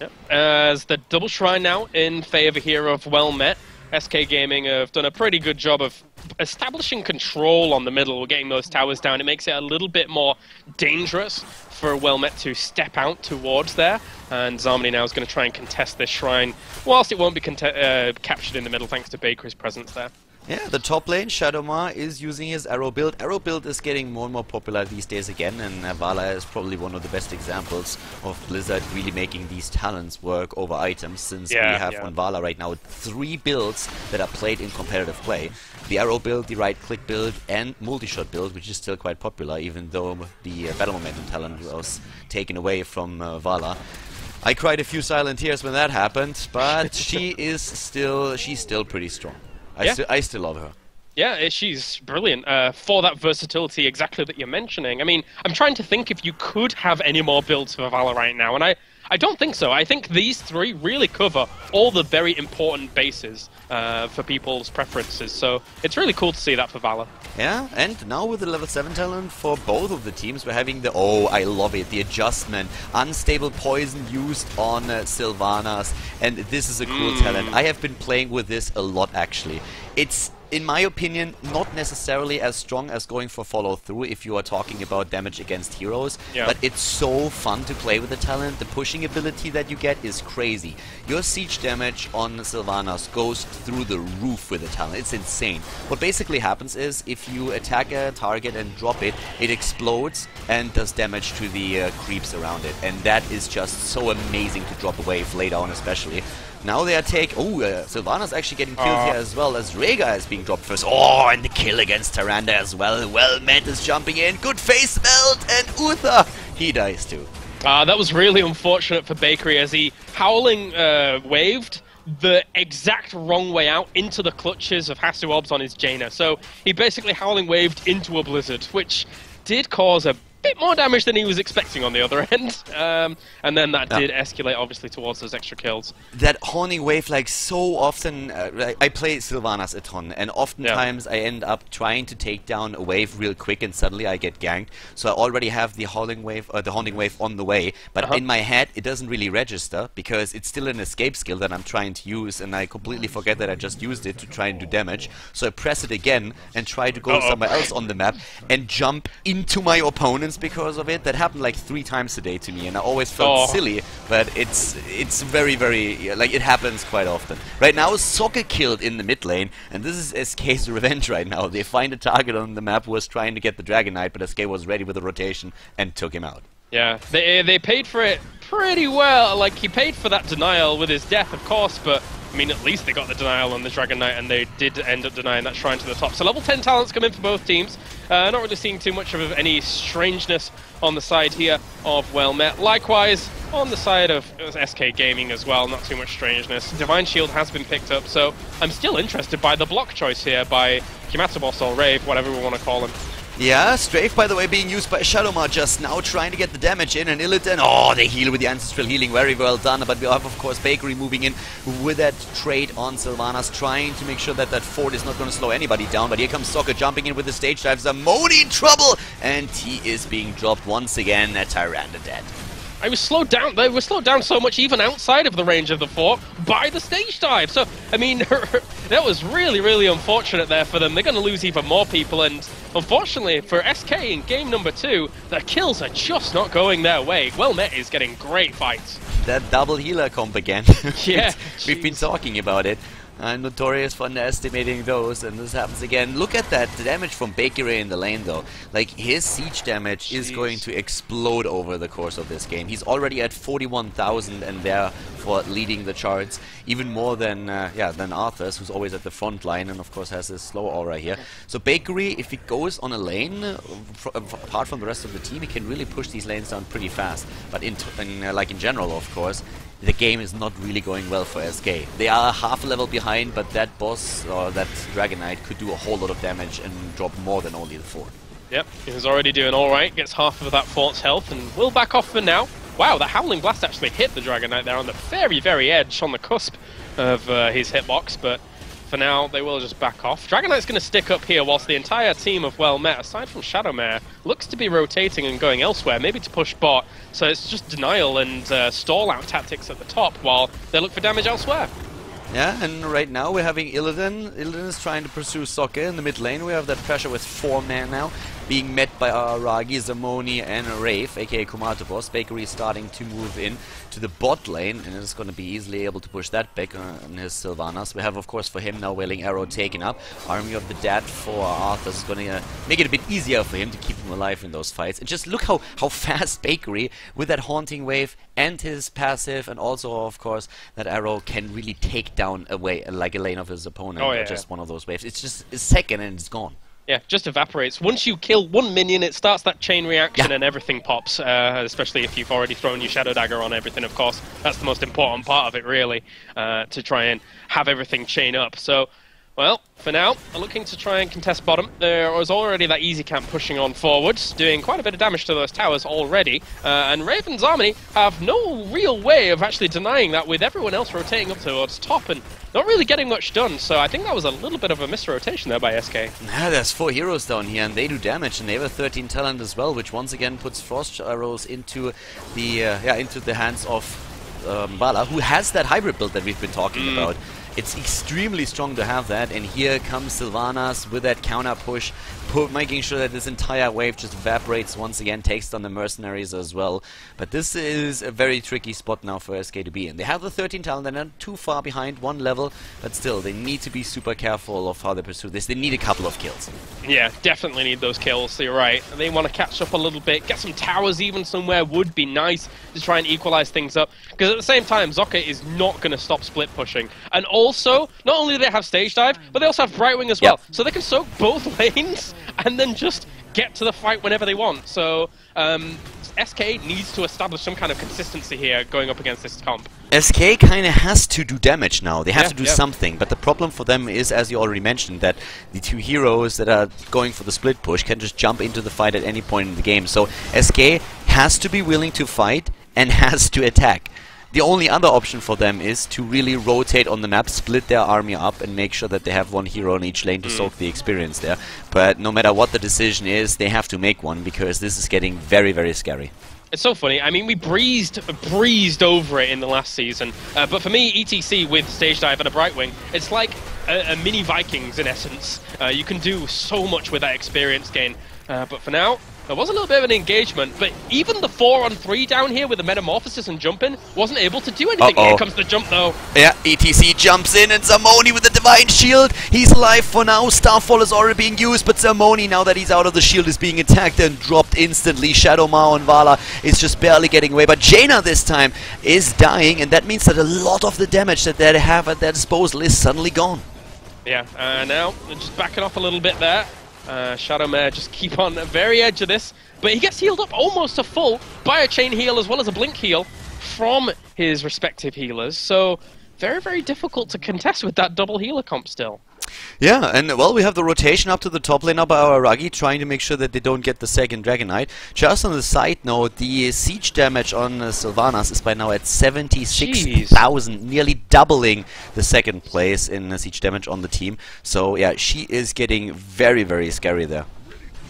Yep. As the double shrine now in favor here of Well Met. SK Gaming have done a pretty good job of establishing control on the middle, getting those towers down. It makes it a little bit more dangerous for Well Met to step out towards there. And Zamoni now is going to try and contest this shrine, whilst it won't be uh, captured in the middle thanks to Bakery's presence there. Yeah, the top lane, Shadowmare, is using his arrow build. Arrow build is getting more and more popular these days again, and Vala is probably one of the best examples of Blizzard really making these talents work over items, since Yeah, we have yeah. on Vala right now three builds that are played in competitive play. The arrow build, the right-click build, and multi-shot build, which is still quite popular, even though the uh, battle momentum talent was taken away from uh, Vala. I cried a few silent tears when that happened, but (laughs) she is still she's still pretty strong. I, Yeah. sti- I still love her. Yeah, eh, she's brilliant uh, for that versatility exactly that you're mentioning. I mean, I'm trying to think if you could have any more builds for Valla right now, and I, I don't think so. I think these three really cover all the very important bases uh, for people's preferences, so it's really cool to see that for Valla. Yeah, and now with the level 7 talent for both of the teams, we're having the, oh, I love it, the adjustment. Unstable poison used on uh, Sylvanas, and this is a cool talent. I have been playing with this a lot, actually. It's, in my opinion, not necessarily as strong as going for follow through if you are talking about damage against heroes, Yeah. but it's so fun to play with the talent. The pushing ability that you get is crazy. Your siege damage on Sylvanas goes through the roof with the talent. It's insane. What basically happens is if you attack a target and drop it, it explodes and does damage to the uh, creeps around it. And that is just so amazing to drop a wave, lay down especially. Now they are take. Oh, uh, Sylvanas actually getting killed Ah. here as well as Rehgar is being dropped first. Oh, and the kill against Tyrande as well. Well, Matt is jumping in. Good face melt, and Uther he dies too. Uh, that was really unfortunate for Bakery as he howling uh, waved the exact wrong way out into the clutches of Hasu Obs on his Jaina. So he basically howling waved into a blizzard, which did cause a bit more damage than he was expecting on the other end. Um, and then that Yeah. did escalate obviously towards those extra kills. that haunting wave like so often uh, I- play Sylvanas a ton and oftentimes I end up trying to take down a wave real quick and suddenly I get ganked so I already have the howling wave uh, the haunting wave on the way but Uh-huh. in my head it doesn't really register because it's still an escape skill that I'm trying to use and I completely forget that I just used it to try and do damage so I press it again and try to go Uh-oh. somewhere else on the map and jump into my opponents because of it that happened like three times a day to me and I always felt Oh. silly but it's it's very very like it happens quite often. Right now, Soccer killed in the mid lane, and this is SK's (laughs) revenge right now. They find a target on the map who was trying to get the Dragon Knight, but SK was ready with a rotation and took him out. Yeah, they they paid for it pretty well. Like he paid for that denial with his death, of course, but I mean at least they got the denial on the Dragon Knight, and they did end up denying that shrine to the top. So level 10 talents come in for both teams. Uh, not really seeing too much of any strangeness on the side here of Well Met. Likewise, on the side of SK Gaming as well, not too much strangeness. Divine Shield has been picked up, so I'm still interested by the block choice here by Kimatsubos or Rave, whatever we want to call him. Yeah, Strafe, by the way, being used by Shadowmare just now, trying to get the damage in, and Illidan, oh, they heal with the Ancestral Healing, very well done, but we have, of course, Bakery moving in with that trade on Sylvanas, trying to make sure that that fort is not going to slow anybody down, but here comes Sokka jumping in with the stage dive, Zamoni in trouble, and he is being dropped once again, at Tyrande dead. I was slowed down. They were slowed down so much, even outside of the range of the fort, by the stage dive. So, I mean, (laughs) that was really, really unfortunate there for them. They're going to lose even more people, and unfortunately for SK in game number two, the kills are just not going their way. Well Met is getting great fights. That double healer comp again. (laughs) Yeah, We've been talking about it. I'm notorious for underestimating those, and this happens again. Look at that the damage from Bakery in the lane, though. Like, his siege damage is going to explode over the course of this game. He's already at 41,000 and therefore leading the charts, even more than uh, yeah than Arthur's, who's always at the front line and, of course, has his slow aura here. So, Bakery, if he goes on a lane, uh, uh, apart from the rest of the team, he can really push these lanes down pretty fast. But, in, t- in uh, like in general, of course, the game is not really going well for SK. They are half a level behind, but that boss or that Dragon Knight, could do a whole lot of damage and drop more than only the fort. Yep, he's already doing all right. Gets half of that fort's health, and will back off for now. Wow, the Howling Blast actually hit the Dragon Knight there on the very, very edge, on the cusp of uh, his hitbox, but for now, they will just back off. Dragon Knight's going to stick up here whilst the entire team of Well Met, aside from Shadowmare, looks to be rotating and going elsewhere, maybe to push bot. So it's just denial and uh, stall out tactics at the top while they look for damage elsewhere. Yeah, and right now we're having Illidan. Illidan is trying to pursue Sokka in the mid lane. We have that pressure with four men now, being met by Aragi, Zamoni, and Rafe, aka Kumato Boss. Bakery is starting to move in to the bot lane, and is going to be easily able to push that back on his Sylvanas. We have, of course, for him now Wailing Arrow taken up. Army of the Dead for Arthas is going to uh, make it a bit easier for him to keep him alive in those fights. And just look how, how (laughs) fast Bakery, with that Haunting Wave and his passive, and also, of course, that arrow can really take down away like a lane of his opponent, Oh, or yeah. just one of those waves. It's just a second and it's gone. Yeah, just evaporates. Once you kill one minion, it starts that chain reaction Yeah. and everything pops, uh, especially if you've already thrown your Shadow Dagger on everything, of course. That's the most important part of it, really, uh, to try and have everything chain up. So, well, for now, I'm looking to try and contest bottom. There was already that easy camp pushing on forwards, doing quite a bit of damage to those towers already. Uh, and Raven's Harmony have no real way of actually denying that with everyone else rotating up towards top and not really getting much done. So I think that was a little bit of a misrotation there by SK. Yeah, there's four heroes down here, and they do damage, and they have a 13 talent as well, which once again puts frost arrows into the uh, yeah into the hands of um, Valla, who has that hybrid build that we've been talking about. It's extremely strong to have that, and here comes Sylvanas with that counter push, pu making sure that this entire wave just evaporates once again, takes down the mercenaries as well. But this is a very tricky spot now for SK to be in. They have the 13 talent, they're not too far behind, one level, but still, they need to be super careful of how they pursue this. They need a couple of kills. Yeah, definitely need those kills, so you're right. They want to catch up a little bit, get some towers even somewhere would be nice to try and equalize things up. Because at the same time, Zocca is not going to stop split pushing. And also, not only do they have stage dive, but they also have Brightwing as well. Yep. So they can soak both (laughs) lanes (laughs) and then just get to the fight whenever they want. So um, SK needs to establish some kind of consistency here going up against this comp. SK kind of has to do damage now. They have Yeah, to do yeah. something. But the problem for them is, as you already mentioned, that the two heroes that are going for the split push can just jump into the fight at any point in the game. So SK has to be willing to fight and (laughs) has to attack. The only other option for them is to really rotate on the map, split their army up, and make sure that they have one hero in each lane to soak the experience there. But no matter what the decision is, they have to make one because this is getting very, very scary. It's so funny. I mean, we breezed breezed over it in the last season, uh, but for me, ETC with stage dive and a Brightwing, it's like a, a mini Vikings in essence. Uh, you can do so much with that experience gain. Uh, but for now, there was a little bit of an engagement, but even the four on three down here with the metamorphosis and jumping wasn't able to do anything. Uh-oh. Here comes the jump though. Yeah, ETC jumps in and Zamoni with the Divine Shield. He's alive for now. Starfall is already being used, but Zamoni, now that he's out of the shield, is being attacked and dropped instantly. Shadowmare and Vala is just barely getting away, but Jaina this time is dying, and that means that a lot of the damage that they have at their disposal is suddenly gone. Yeah, uh, now just backing off a little bit there. Uh, Shadowmare just keep on the very edge of this, but he gets healed up almost to full by a chain heal as well as a blink heal from his respective healers. So very, very difficult to contest with that double healer comp still. Yeah, and well, we have the rotation up to the top lane now by Aragi, trying to make sure that they don't get the second Dragon Knight. Just on the side note, the siege damage on uh, Sylvanas is by now at 76,000, nearly doubling the second place in uh, siege damage on the team. So yeah, she is getting very, very scary there.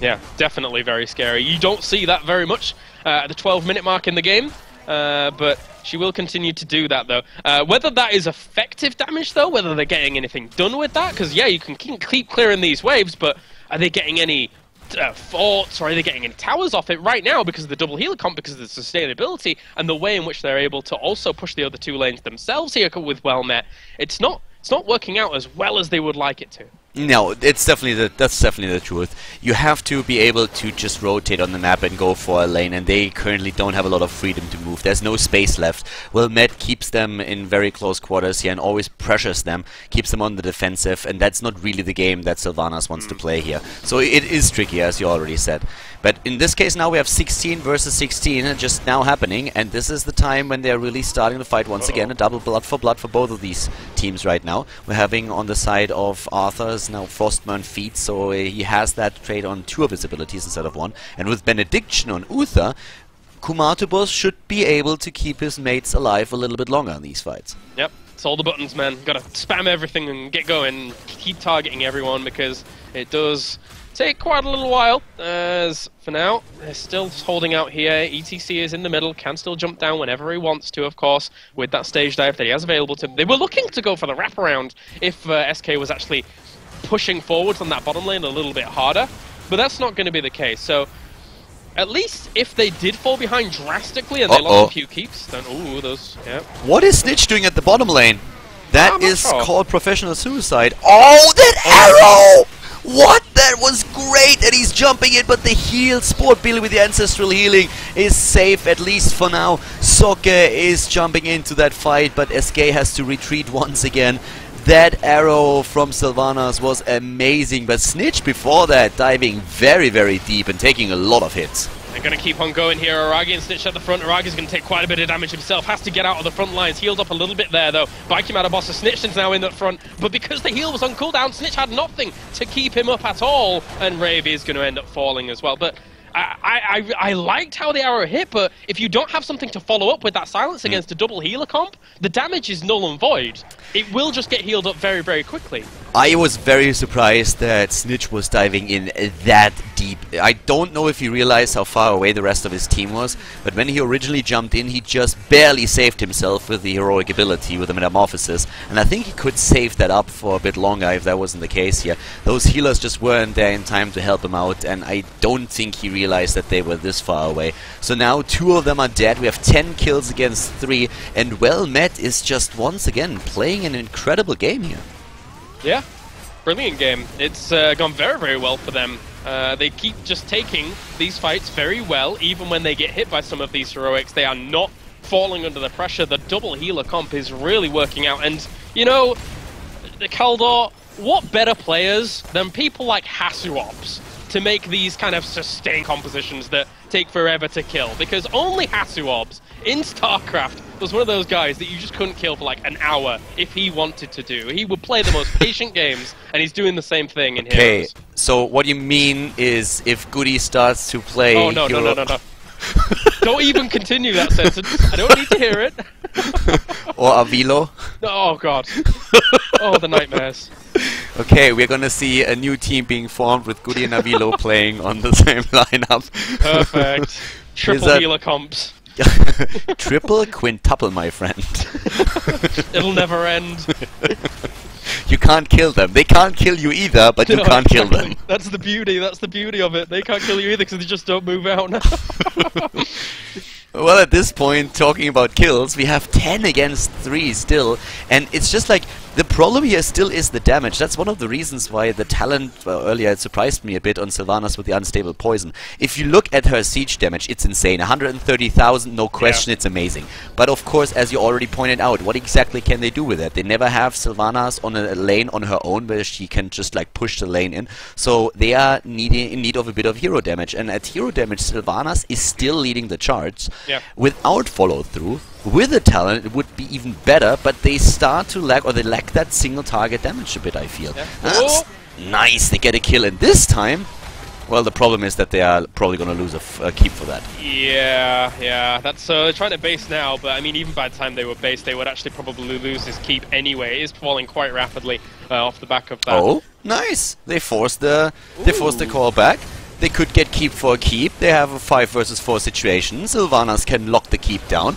Yeah, definitely very scary. You don't see that very much uh, at the 12 minute mark in the game, uh, but she will continue to do that though. Uh, whether that is effective damage though, whether they're getting anything done with that, because yeah, you can keep clearing these waves, but are they getting any uh, forts or are they getting any towers off it right now because of the double healer comp, because of the sustainability and the way in which they're able to also push the other two lanes themselves here with well met? It's not it's not working out as well as they would like it to. No, it's definitely the, that's definitely the truth. You have to be able to just rotate on the map and go for a lane, and they currently don't have a lot of freedom to move. There's no space left. Well Met keeps them in very close quarters here and always pressures them, keeps them on the defensive, and that's not really the game that Sylvanas wants to play here. So it is tricky, as you already said. But in this case now we have 16 versus 16 uh, just now happening, and this is the time when they're really starting to fight once again. A double blood for blood for both of these teams right now. We're having on the side of Arthas's now Frostburn feet, so uh, he has that trait on two of his abilities instead of one. And with Benediction on Uther, Kumatubos should be able to keep his mates alive a little bit longer in these fights. Yep, it's all the buttons, man. Gotta spam everything and get going. Keep targeting everyone because it does take quite a little while. As for now, they're still holding out here. ETC is in the middle, can still jump down whenever he wants to, of course, with that stage dive that he has available to him. They were looking to go for the wraparound if uh, SK was actually pushing forwards on that bottom lane a little bit harder, but that's not going to be the case. So at least if they did fall behind drastically and they Uh-oh. lost a few keeps, then ooh, those yeah. What is Snitch doing at the bottom lane? That I'm is sure. called professional suicide. Oh, that oh. arrow! What? That was great And he's jumping it, but the heal Sport Billy with the ancestral healing is safe at least for now. Soke is jumping into that fight, but SK has to retreat once again. That arrow from Sylvanas was amazing, but Snitch before that diving very, very deep and taking a lot of hits. They're going to keep on going here. Aragi and Snitch at the front. Aragi's going to take quite a bit of damage himself. Has to get out of the front lines. Healed up a little bit there, though. By Kimata Snitch is now in the front. But because the heal was on cooldown, Snitch had nothing to keep him up at all. And Rave is going to end up falling as well. But I, I, I, I liked how the arrow hit, but if you don't have something to follow up with that silence hmm. against a double healer comp, the damage is null and void. It will just get healed up very, very quickly. I was very surprised that Snitch was diving in that deep. I don't know if he realized how far away the rest of his team was, but when he originally jumped in, he just barely saved himself with the heroic ability with the Metamorphosis, and I think he could save that up for a bit longer if that wasn't the case here. Those healers just weren't there in time to help him out, and I don't think he realized that they were this far away. So now two of them are dead, we have 10 kills against 3, and well met is just once again playing an incredible game here. Yeah, brilliant game. It's uh, gone very, very well for them. Uh, they keep just taking these fights very well, even when they get hit by some of these heroics. They are not falling under the pressure. The double healer comp is really working out. And, you know, the Khaldor, what better players than people like HasuObs to make these kind of sustain compositions that take forever to kill? Because only HasuObs in StarCraft was one of those guys that you just couldn't kill for like an hour if he wanted to do. He would play the most patient games, and he's doing the same thing in Okay, Heroes. so what you mean is if Goody starts to play Oh no, no, no, no, no. (laughs) don't even continue that sentence. I don't need to hear it. (laughs) or Avilo. Oh god. Oh, the nightmares. Okay, we're gonna see a new team being formed with Goody and Avilo (laughs) playing on the same lineup. Perfect. Triple that- healer comps. Triple quintuple, my friend. It'll never end. You can't kill them. They can't kill you either, but (laughs) you No, can't kill them. That's the beauty. That's the beauty of it. They can't kill you either because they just don't move out now. (laughs) Well, at this point, talking about kills, we have 10 against 3 still, and it's just like, the problem here still is the damage. That's one of the reasons why the talent, well, earlier it surprised me a bit on Sylvanas with the unstable poison. If you look at her siege damage, it's insane. 130,000, no question, it's amazing. But of course, as you already pointed out, what exactly can they do with that? They never have Sylvanas on a lane on her own where she can just like push the lane in. So they are needing, in need of a bit of hero damage, and at hero damage, Sylvanas is still leading the charts. Yeah. Without follow through, with the talent, it would be even better, but they start to lack, or they lack that single target damage a bit, I feel. Oh. nice, they get a kill, and this time, well, the problem is that they are probably going to lose a, keep for that. yeah, yeah. That's uh, they're trying to base now, but I mean, even by the time they were based, they would actually probably lose this keep anyway. It is falling quite rapidly uh, off the back of that. Oh, nice! They forced the they forced the call back. They could get keep for a keep. They have a five versus four situation. Sylvanas can lock the keep down.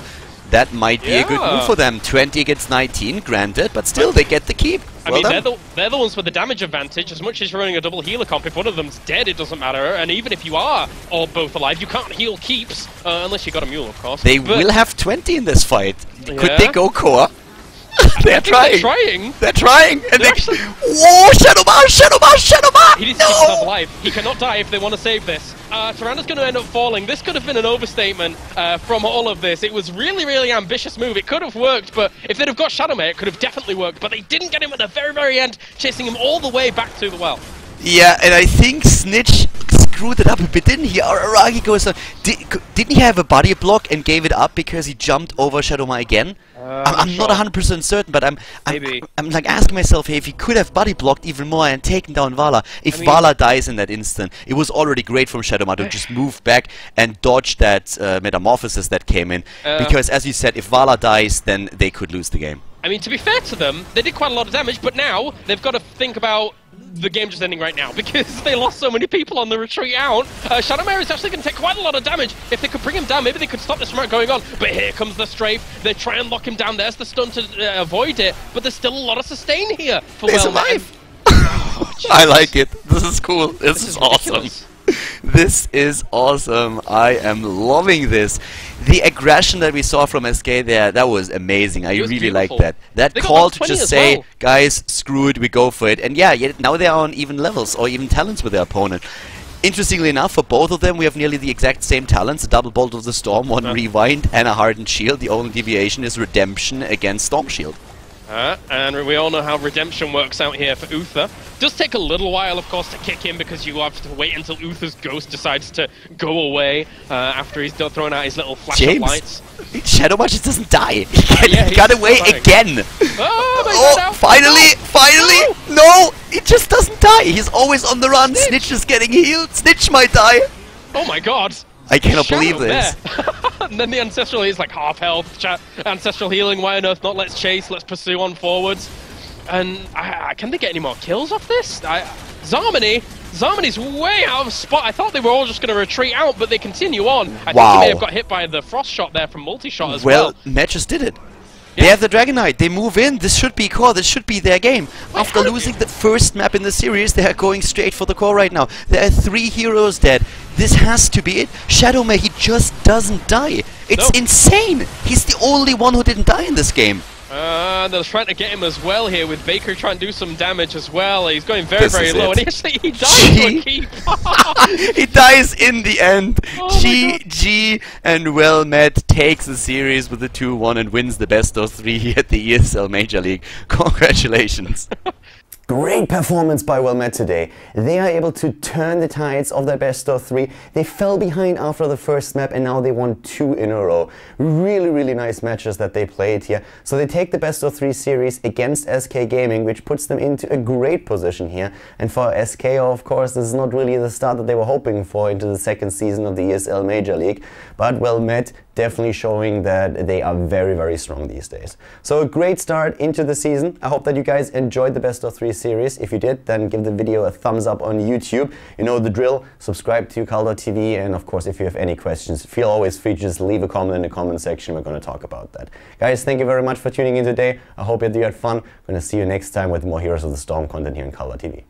That might be a good move for them. 20 against 19, granted, but still they get the keep. I well mean, they're the, they're the ones with the damage advantage. As much as you're running a double healer comp, if one of them's dead, it doesn't matter. And even if you are all both alive, you can't heal keeps uh, unless you got a mule, of course. They But will have 20 in this fight. Could Yeah. they go core? (laughs) (laughs) they're trying. They're trying. They're trying. And They're they actually- Whoa! Shadowmare! Shadowmare! Shadowmare! He needs to keep himself alive. He cannot die if they want to save this. Uh, Tyrande's going to end up falling. This could have been an overstatement uh, from all of this. It was really, really ambitious move. It could have worked, but if they'd have got Shadow Shadowmare, it could have definitely worked. But they didn't get him at the very, very end, chasing him all the way back to the well. Yeah, and I think Snitch screwed it up a bit, didn't he? Or Aragi goes on. Did, didn't he have a body block and gave it up because he jumped over Shadowmare again? I'm, I'm not 100% certain, but I'm I'm. I'm like asking myself, hey, if he could have body blocked even more and taken down Valla, if I mean- Valla dies in that instant, it was already great from Shadowmare to just (sighs) move back and dodge that uh, metamorphosis that came in. Uh, because as you said, if Valla dies, then they could lose the game. I mean, to be fair to them, they did quite a lot of damage, but now they've got to think about the game just ending right now (laughs) because they lost so many people on the retreat out. Uh, Shadowmare is actually going to take quite a lot of damage. If they could bring him down, maybe they could stop this from going on. But here comes the strafe. They try and lock him down. There's the stun to uh, avoid it, but there's still a lot of sustain here for He's Well alive. (laughs) (laughs) I like it. This is cool. This, This is, is awesome. (laughs) This is awesome. I am loving this. The aggression that we saw from SK there, that was amazing. I was really like that. That They call to just say, well. guys, screw it, we go for it. And yeah, yet now they are on even levels or even talents with their opponent. Interestingly enough, for both of them, we have nearly the exact same talents: a double bolt of the storm, one Uh. rewind, and a hardened shield. The only deviation is redemption against storm shield. Uh, and we all know how redemption works out here for Uther. Does take a little while, of course, to kick in because you have to wait until Uther's ghost decides to go away uh, after he's done throwing out his little flash of James, lights. Shadow just doesn't die. (laughs) yeah, he got away again. Oh, Oh, finally, No! finally! No! He just doesn't die. He's always on the run. Snitch, is getting healed. Snitch might die. Oh my god! I cannot Shadow believe this. (laughs) And then the ancestral is like half health, ancestral healing. Why on earth not? Let's chase. Let's pursue on forwards. And I, I, can they get any more kills off this? I, Zamoni Zamoni's way out of spot. I thought they were all just going to retreat out, but they continue on. I Wow. think they may have got hit by the frost shot there from multi-shot as well. Well Met just did it. They have the Dragon Knight. They move in. This should be core. This should be their game. After losing the first map in the series, they are going straight for the core right now. There are three heroes dead. This has to be it. Shadowmare, he just doesn't die. It's No. insane. He's the only one who didn't die in this game. Uh, they're trying to get him as well here with Baker trying to do some damage as well. He's going very, This very low, it. and he actually he dies (laughs) he dies in the end. (laughs) Oh GG and well Met takes the series with the 2-1 and wins the best of three (laughs) at the ESL Major League. Congratulations. Great performance by Well Met today. They are able to turn the tides of their best of three. They fell behind after the first map and now they won two in a row. Really, really nice matches that they played here. So they take the best of three series against SK Gaming, which puts them into a great position here. And for SK, of course, this is not really the start that they were hoping for into the second season of the ESL Major League. But Well Met definitely showing that they are very, very strong these days. So a great start into the season. I hope that you guys enjoyed the best of three series. If you did, then give the video a thumbs up on YouTube. You know the drill. Subscribe to Khaldor TV, and of course, if you have any questions, feel always free to just leave a comment in the comment section. We're going to talk about that. Guys, thank you very much for tuning in today. I hope that you had fun. I'm going to see you next time with more Heroes of the Storm content here in Khaldor TV.